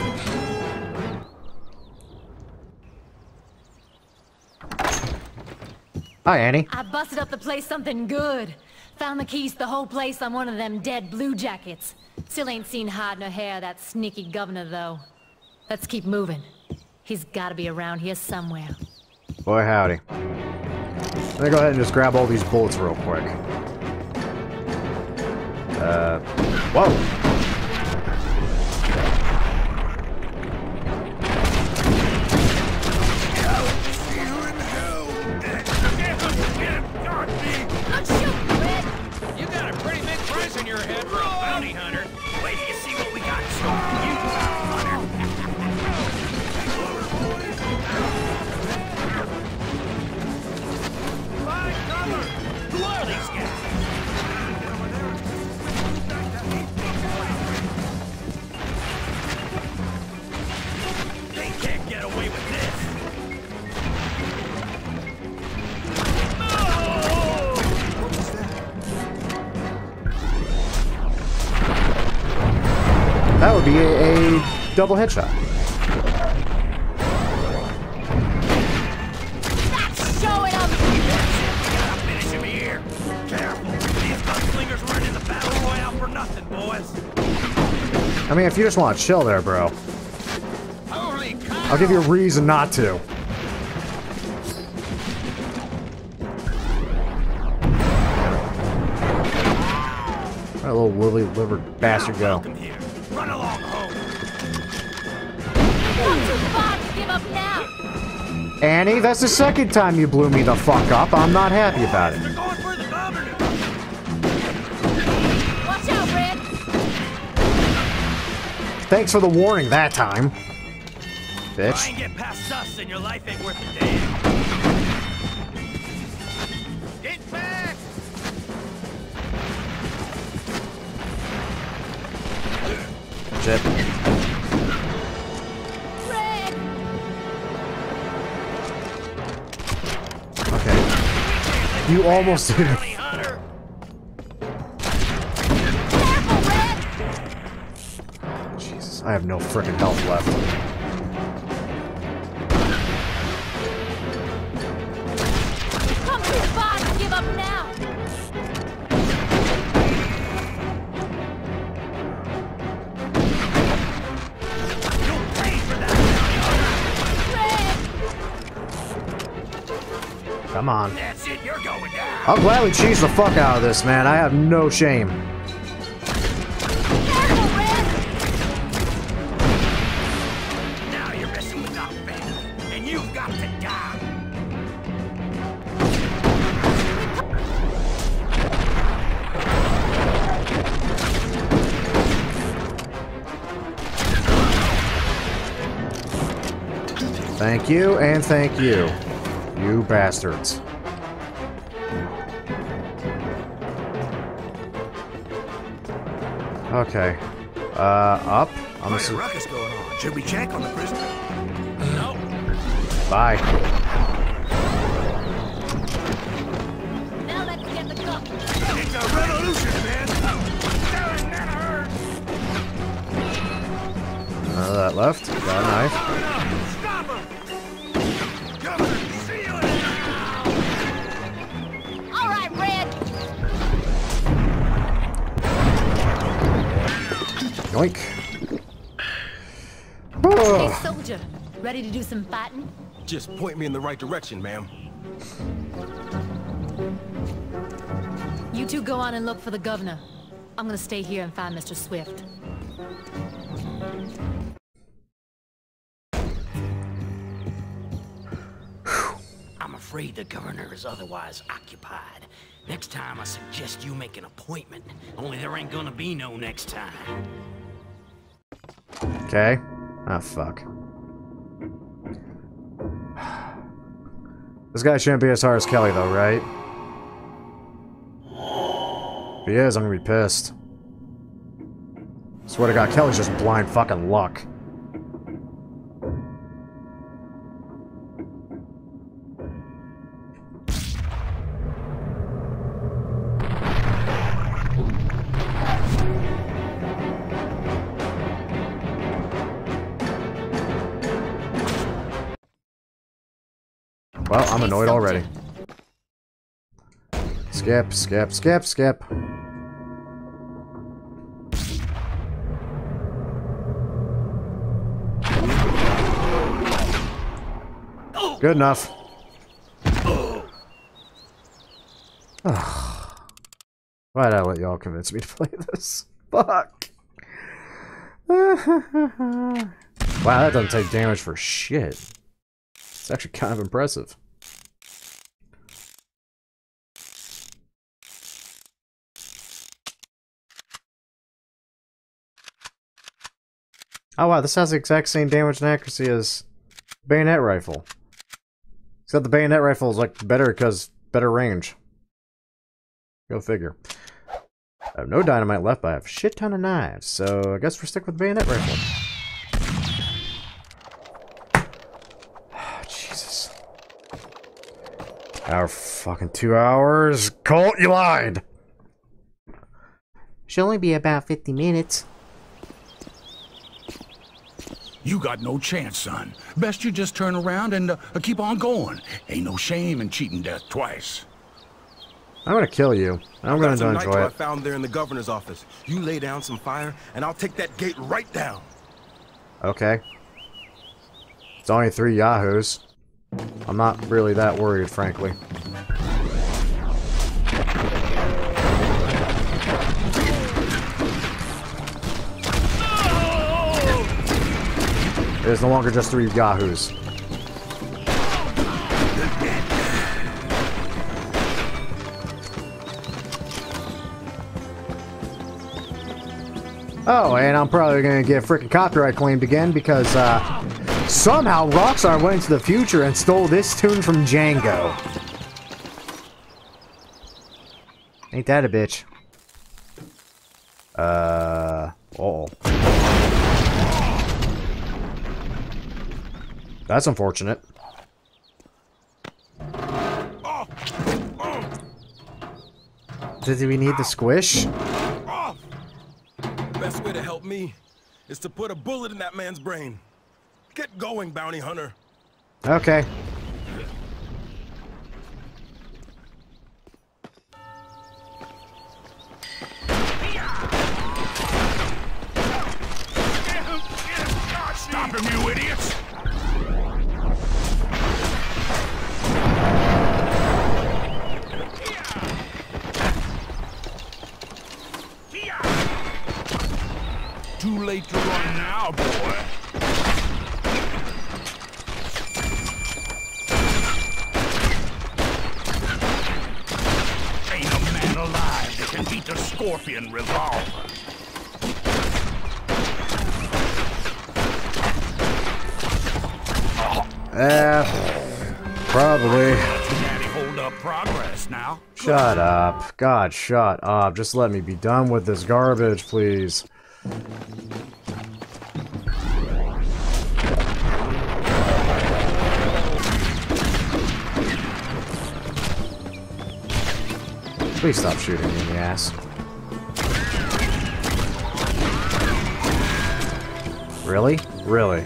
Hi, Annie. I busted up the place something good. Found the keys to the whole place on one of them dead blue jackets. Still ain't seen hide nor hair of that sneaky governor, though. Let's keep moving. He's gotta be around here somewhere. Boy, howdy. Let me go ahead and just grab all these bullets real quick. Uh, whoa. Double headshot. Show it up! Finish him here. Careful. These gunslingers weren't the battle royale for nothing, boys. I mean, if you just want to chill there, bro. I'll give you a reason not to. That little lily livered bastard go. Annie, that's the second time you blew me the fuck up. I'm not happy about it. Watch out, Red! Thanks for the warning that time. Try Bitch. and get past us and your life ain't worth a damn. Get back! Shit. You almost did it. Jesus, I have no freaking health left. I'll gladly cheese the fuck out of this, man. I have no shame. Thank you, and thank you. You bastards. Okay. Uh, up? I'm Quite a ruckus going on. Should we check on the prisoner? No. Bye. Now let's get the cup. It's a revolution, man. None of that left. Got a knife. Yoink. Hey, ah. soldier. Ready to do some fighting? Just point me in the right direction, ma'am. You two go on and look for the governor. I'm gonna stay here and find Mr. Swift. I'm afraid the governor is otherwise occupied. Next time, I suggest you make an appointment. Only there ain't gonna be no next time. Okay. Ah, fuck. This guy shouldn't be as hard as Kelly, though, right? If he is, I'm gonna be pissed. Swear to God, Kelly's just blind fucking luck. Annoyed already. Skip, skip, skip, skip. Good enough. Why'd I let y'all convince me to <laughs> play this? Fuck. <laughs> wow, that doesn't take damage for shit. It's actually kind of impressive. Oh wow, this has the exact same damage and accuracy as bayonet rifle. Except the bayonet rifle is like better because better range. Go figure. I have no dynamite left, but I have a shit ton of knives, so I guess we're stuck with bayonet rifle. <sighs> Jesus. Hour fucking two hours. Colt, you lied! Should only be about 50 minutes. You got no chance, son. Best you just turn around and uh, keep on going. Ain't no shame in cheating death twice. I'm gonna kill you. I'm Got gonna some enjoy nitro I found there in the governor's office. You lay down some fire, and I'll take that gate right down. Okay. It's only three yahoos. I'm not really that worried, frankly. Is no longer just three yahoos. Oh, and I'm probably gonna get freaking copyright claimed again because uh, somehow Rockstar went into the future and stole this tune from Django. Ain't that a bitch? Uh oh. That's unfortunate. Did we need the squish? Best way to help me is to put a bullet in that man's brain. Get going, bounty hunter. Okay. God, shut up. Just let me be done with this garbage, please. Please stop shooting me in the ass. Really? Really?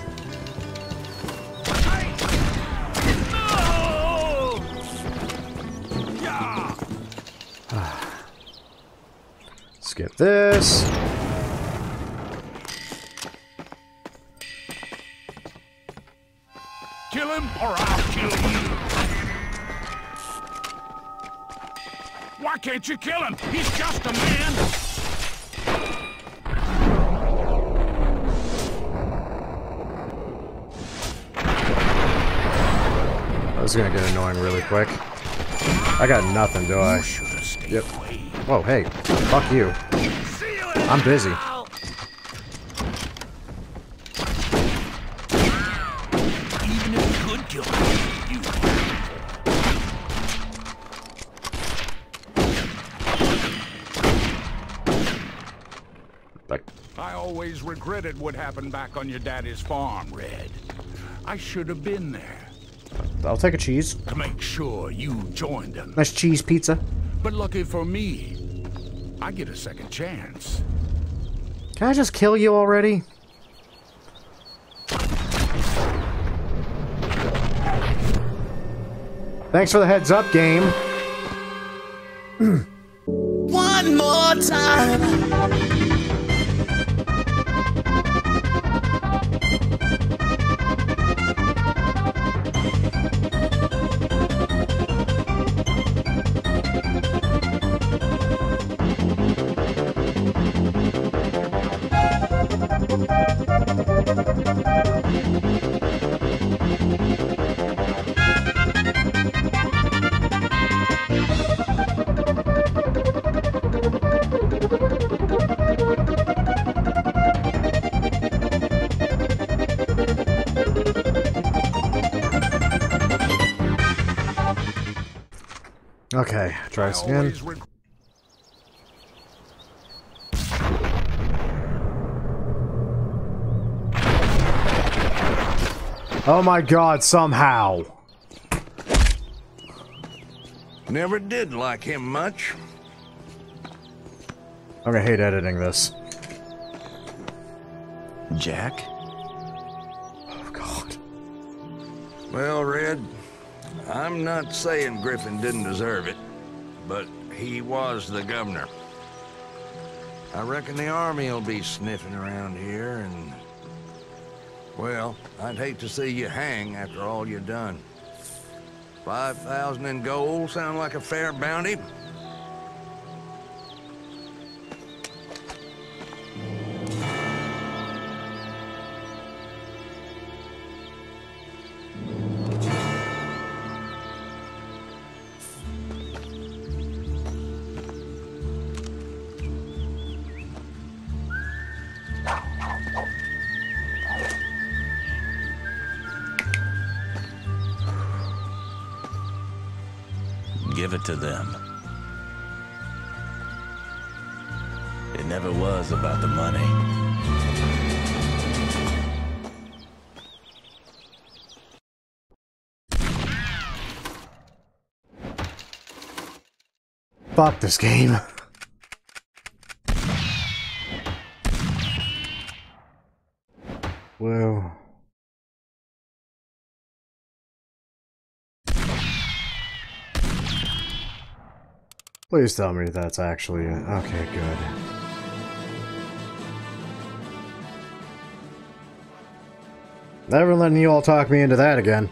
Skip this. Kill him or I'll kill you. Why can't you kill him? He's just a man. This is gonna get annoying really quick. I got nothing, do I? Yep. Whoa, hey. Fuck you. I'm busy. Even if you could kill him, you Like, I always regretted what happened back on your daddy's farm, Red. I should have been there I'll take a cheese. to make sure you joined them. Nice cheese pizza. But lucky for me, I get a second chance. Can I just kill you already? Thanks for the heads up, game. <clears throat> One more time. Try this again. Oh my god, somehow. Never did like him much. I'm gonna hate editing this. Jack? Oh god. Well, Red, I'm not saying Griffon didn't deserve it, but he was the governor. I reckon the army will be sniffing around here and... Well, I'd hate to see you hang after all you've done. 5,000 in gold sound like a fair bounty? to them. It never was about the money. Fuck this game. Well... Please tell me that's actually. Okay, good. Never letting you all talk me into that again.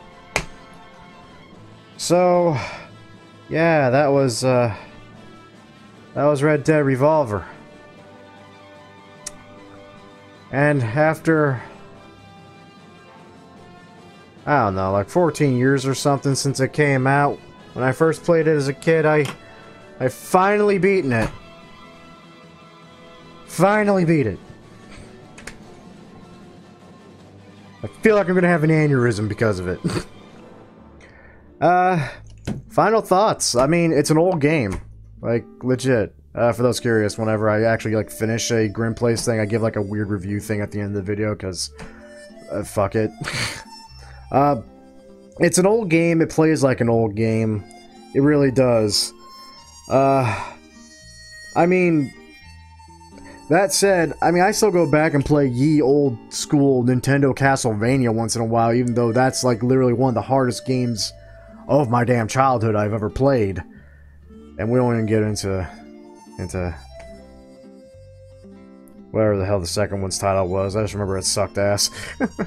So, yeah, that was, uh, that was Red Dead Revolver. And after, I don't know, like 14 years or something since it came out, when I first played it as a kid, I, I finally beaten it. Finally beat it. I feel like I'm gonna have an aneurysm because of it. <laughs> uh, final thoughts. I mean, it's an old game. Like, legit. Uh, for those curious, whenever I actually, like, finish a Grim Plays thing, I give, like, a weird review thing at the end of the video, because... Uh, fuck it. <laughs> uh, it's an old game. It plays like an old game. It really does. Uh, I mean, that said, I mean, I still go back and play ye old school Nintendo Castlevania once in a while, even though that's like literally one of the hardest games of my damn childhood I've ever played. And we don't even get into into whatever the hell the second one's title was. I just remember it sucked ass.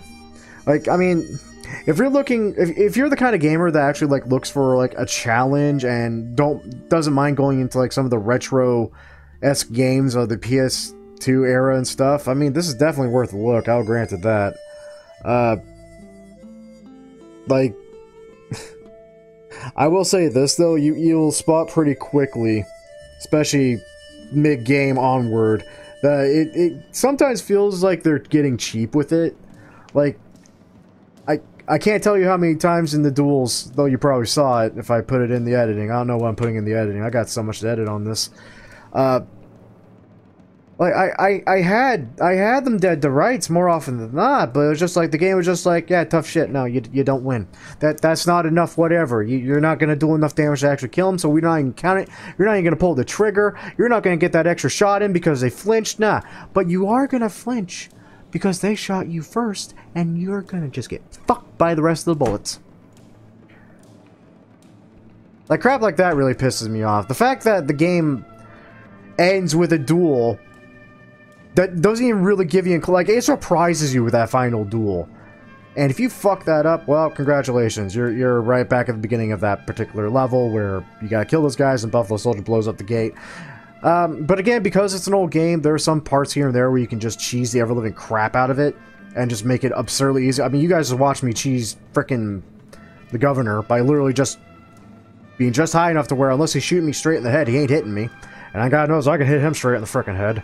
<laughs> like, I mean, if you're looking if, if you're the kind of gamer that actually like looks for like a challenge and don't doesn't mind going into like some of the retro esque games of the PS2 era and stuff, I mean this is definitely worth a look. I'll grant it that. Uh, like, <laughs> I will say this though, you you'll spot pretty quickly, especially mid game onward, that it it sometimes feels like they're getting cheap with it. Like I can't tell you how many times in the duels, though you probably saw it if I put it in the editing. I don't know what I'm putting in the editing. I got so much to edit on this. Uh, like I, I, I had I had them dead to rights more often than not, but it was just like the game was just like, yeah, tough shit. No, you, you don't win. That that's not enough. Whatever. You, are not gonna do enough damage to actually kill them, so we're not even counting. You're not even gonna pull the trigger. You're not gonna get that extra shot in because they flinched. Nah, but you are gonna flinch because they shot you first, and you're gonna just get fucked by the rest of the bullets. Like crap like that really pisses me off. The fact that the game ends with a duel that doesn't even really give you like it surprises you with that final duel. And if you fuck that up, well, congratulations. You're you're right back at the beginning of that particular level where you gotta kill those guys and Buffalo Soldier blows up the gate. Um, but again, because it's an old game, there are some parts here and there where you can just cheese the ever-living crap out of it and just make it absurdly easy. I mean, you guys have watched me cheese fricking the governor by literally just being just high enough to where unless he's shooting me straight in the head, he ain't hitting me. And I God knows I can hit him straight in the fricking head.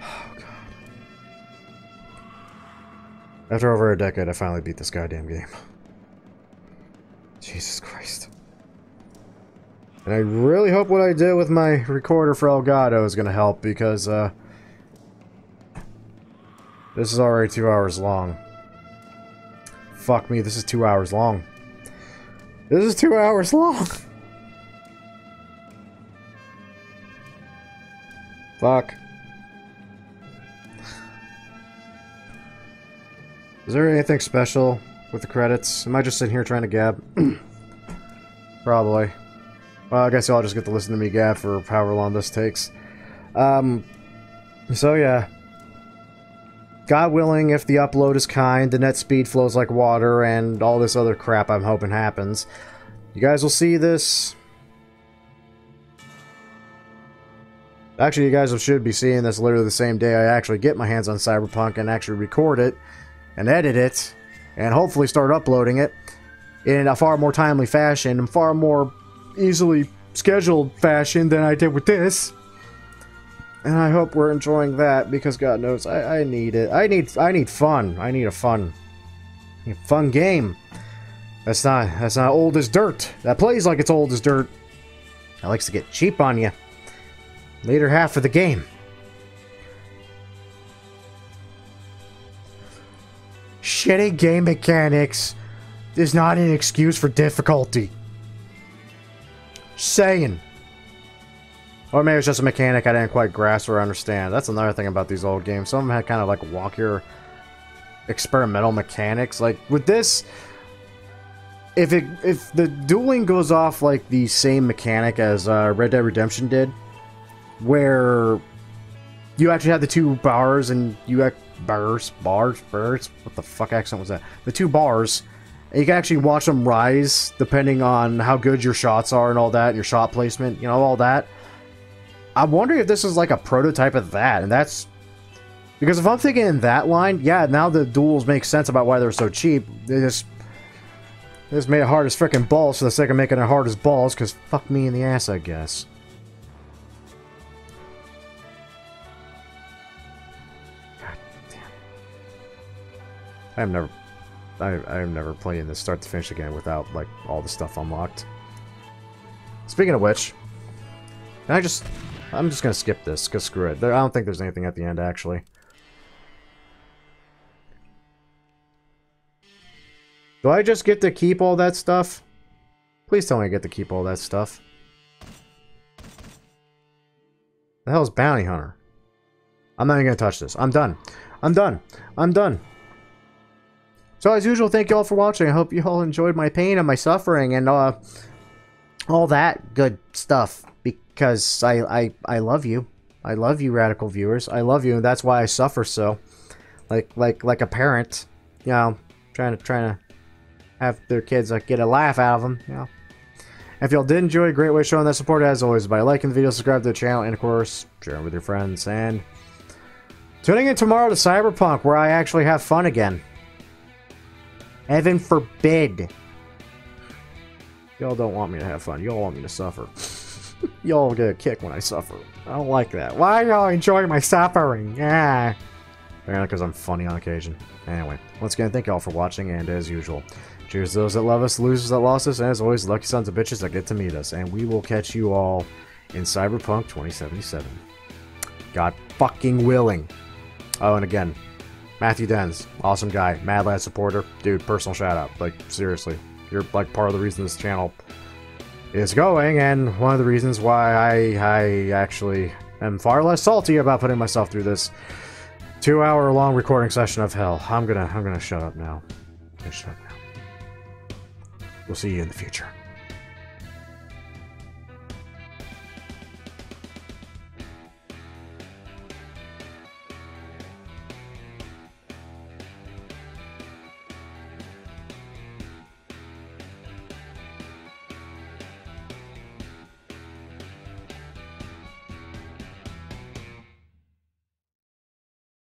Oh, God. After over a decade, I finally beat this <sighs> goddamn game. Jesus Christ. And I really hope what I did with my recorder for Elgato is going to help because, uh, this is already two hours long. Fuck me, this is two hours long. This is two hours long! <laughs> Fuck. Is there anything special with the credits? Am I just sitting here trying to gab? <clears throat> Probably. Well, I guess y'all just get to listen to me gab for however long this takes. Um, so yeah. God willing, if the upload is kind, the net speed flows like water, and all this other crap I'm hoping happens. You guys will see this... Actually, you guys should be seeing this literally the same day I actually get my hands on Cyberpunk and actually record it, and edit it, and hopefully start uploading it in a far more timely fashion and far more easily scheduled fashion than I did with this. And I hope we're enjoying that because God knows I, I need it. I need I need fun. I need a fun a fun game. That's not that's not old as dirt. That plays like it's old as dirt. That likes to get cheap on you. Later half of the game. Shitty game mechanics is not an excuse for difficulty. Saying. Or maybe it's just a mechanic I didn't quite grasp or understand. That's another thing about these old games. Some of them had kind of like wonkier experimental mechanics. Like with this, if it if the dueling goes off like the same mechanic as uh, Red Dead Redemption did, where you actually have the two bars and you act bars bars bars what the fuck accent was that the two bars and you can actually watch them rise depending on how good your shots are and all that your shot placement you know all that. I'm wondering if this is like a prototype of that and that's because if i'm thinking in that line yeah now the duels make sense about why they're so cheap. They just they just made it hard as freaking balls for the sake of making it hard as balls because fuck me in the ass i guess. I've never, I, I'm never playing this start to finish again without like all the stuff unlocked. Speaking of which, I just, I'm just gonna skip this because screw it. There, I don't think there's anything at the end actually. Do I just get to keep all that stuff? Please tell me I get to keep all that stuff. The hell's Bounty Hunter? I'm not even gonna touch this. I'm done. I'm done. I'm done. So as usual, thank you all for watching. I hope you all enjoyed my pain and my suffering and uh, all that good stuff. Because I, I, I love you. I love you, radical viewers. I love you, and that's why I suffer so. Like like like a parent, you know, trying to trying to have their kids like get a laugh out of them. You know. If y'all did enjoy, great way showing that support as always by liking the video, subscribe to the channel, and of course, sharing with your friends. And tuning in tomorrow to Cyberpunk, where I actually have fun again. Heaven forbid. Y'all don't want me to have fun. Y'all want me to suffer. <laughs> y'all get a kick when I suffer. I don't like that. Why y'all enjoying my suffering? Yeah. Apparently because I'm funny on occasion. Anyway, once again, thank y'all for watching, and as usual, cheers those that love us, losers that lost us, and as always, lucky sons of bitches that get to meet us. And we will catch you all in Cyberpunk 2077. God fucking willing. Oh, and again, Matthew Dens, awesome guy, Mad Lad supporter, dude, personal shout out. Like, seriously, you're like part of the reason this channel is going, and one of the reasons why I, I actually am far less salty about putting myself through this two-hour long recording session of hell. I'm gonna, I'm gonna shut up now. I'm gonna shut up now. We'll see you in the future.